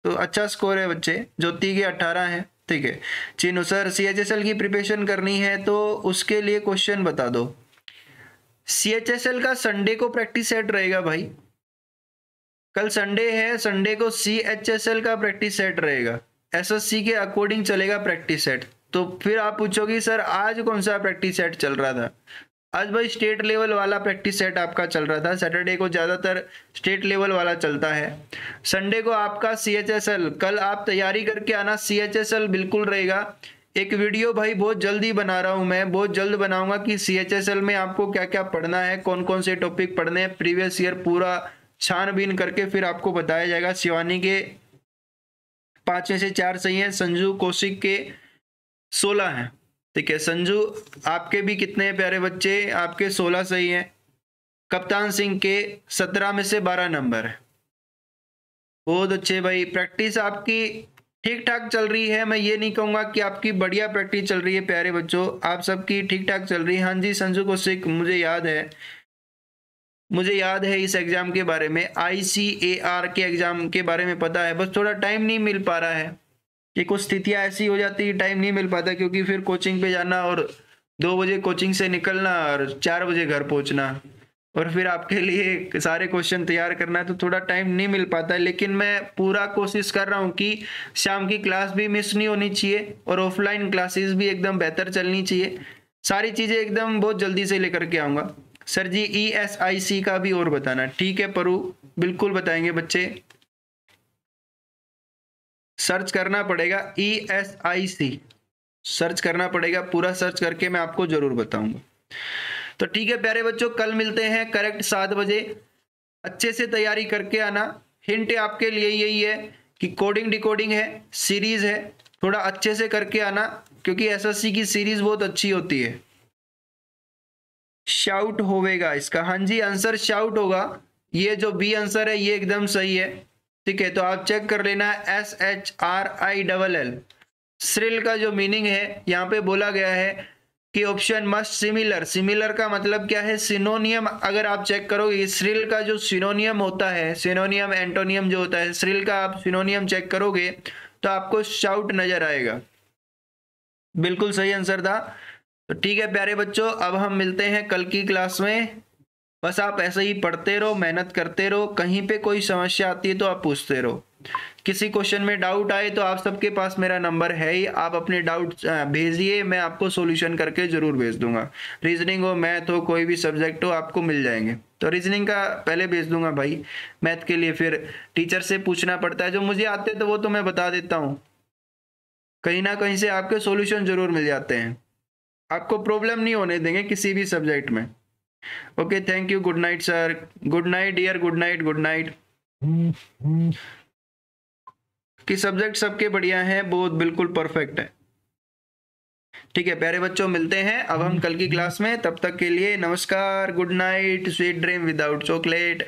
तो अच्छा स्कोर है बच्चे ज्योति के अठारह है। ठीक है। Chinu sir C H S L की प्रिपरेशन करनी है तो उसके लिए क्वेश्चन बता दो। सी एच एस एल का संडे को प्रैक्टिस सेट रहेगा भाई। कल संडे है संडे को सी एच एस एल का प्रैक्टिस सेट रहेगा। एस एस सी के अकॉर्डिंग चलेगा प्रैक्टिस सेट तो फिर आप पूछोगे, सर, आज कौन सा प्रैक्टिस सेट चल रहा था? आज भाई स्टेट लेवल वाला प्रैक्टिस सेट आपका चल रहा था। सैटरडे को ज़्यादातर स्टेट लेवल वाला चलता है। संडे को आपका सी एच एस एल कल आप तैयारी करके आना। सी एच एस एल बिल्कुल रहेगा। एक वीडियो भाई बहुत जल्दी बना रहा हूँ मैं। बहुत जल्द बनाऊँगा कि सी एच एस एल में आपको क्या क्या पढ़ना है कौन कौन से टॉपिक पढ़ने हैं। प्रीवियस ईयर पूरा छानबीन करके फिर आपको बताया जाएगा। शिवानी के पाँच में से चार सही हैं, संजू कौशिक के सोलह हैं। ठीक है, संजू, आपके भी कितने प्यारे बच्चे? आपके सोलह सही हैं। कप्तान सिंह के सत्रह में से बारह नंबर बहुत अच्छे भाई। प्रैक्टिस आपकी ठीक ठाक चल रही है। मैं ये नहीं कहूँगा कि आपकी बढ़िया प्रैक्टिस चल रही है, प्यारे बच्चों। आप सबकी ठीक ठाक चल रही है। हाँ जी, संजू कौशिक मुझे याद है। मुझे याद है इस एग्ज़ाम के बारे में। आर के एग्ज़ाम के बारे में पता है। बस थोड़ा टाइम नहीं मिल पा रहा है। कि कुछ स्थितियाँ ऐसी हो जाती है टाइम नहीं मिल पाता क्योंकि फिर कोचिंग पे जाना और दो बजे कोचिंग से निकलना और चार बजे घर पहुँचना। और फिर आपके लिए सारे क्वेश्चन तैयार करना है तो थोड़ा टाइम नहीं मिल पाता। है लेकिन मैं पूरा कोशिश कर रहा हूँ कि शाम की क्लास भी मिस नहीं होनी चाहिए और ऑफलाइन क्लासेस भी एकदम बेहतर चलनी चाहिए। सारी चीज़ें एकदम बहुत जल्दी से लेकर के आऊँगा। Sir ji E S I सी का भी और बताना। ठीक है, परू, बिल्कुल बताएँगे बच्चे। सर्च करना पड़ेगा E S I C search करना पड़ेगा, पूरा सर्च करके मैं आपको ज़रूर बताऊँगा। तो ठीक है प्यारे बच्चों, कल मिलते हैं करेक्ट सात बजे। अच्छे से तैयारी करके आना। हिंट आपके लिए यही है कि कोडिंग डिकोडिंग है, सीरीज़ है, थोड़ा अच्छे से करके आना, क्योंकि एसएससी की सीरीज़ बहुत अच्छी होती है। शाउट होवेगा इसका। हाँ जी आंसर शाउट होगा। ये जो बी आंसर है, ये एकदम सही है। ठीक है तो आप चेक कर लेना S H R I double L shrill का जो मीनिंग है, यहाँ पे बोला गया है कि ऑप्शन मस्ट सिमिलर सिमिलर का मतलब क्या है? सिनोनियम अगर आप चेक करोगे श्रिल का जो सिनोनियम होता है सिनोनियम एंटोनियम जो होता है श्रिल का आप सिनोनियम चेक करोगे तो आपको शाउट नज़र आएगा। बिल्कुल सही आंसर था। तो ठीक है, प्यारे बच्चों, अब हम मिलते हैं कल की क्लास में। बस आप ऐसे ही पढ़ते रहो, मेहनत करते रहो, कहीं पे कोई समस्या आती है तो आप पूछते रहो। किसी क्वेश्चन में डाउट आए तो आप सबके पास मेरा नंबर है ही, आप अपने डाउट भेजिए, मैं आपको सॉल्यूशन करके ज़रूर भेज दूँगा। रीजनिंग हो मैथ हो, कोई भी सब्जेक्ट हो, आपको मिल जाएँगे। तो रीजनिंग का पहले भेज दूँगा भाई। मैथ के लिए फिर टीचर से पूछना पड़ता है, जो मुझे आते तो वो तो मैं बता देता हूँ। कहीं ना कहीं से आपके सोल्यूशन ज़रूर मिल जाते हैं। आपको प्रॉब्लम नहीं होने देंगे किसी भी सब्जेक्ट में। Okay thank you good night sir good night dear good night good night कि सब्जेक्ट सबके बढ़िया हैं, बहुत बिल्कुल परफेक्ट है। ठीक है, प्यारे बच्चों, मिलते हैं अब हम कल की क्लास में। तब तक के लिए नमस्कार good night sweet dream without chocolate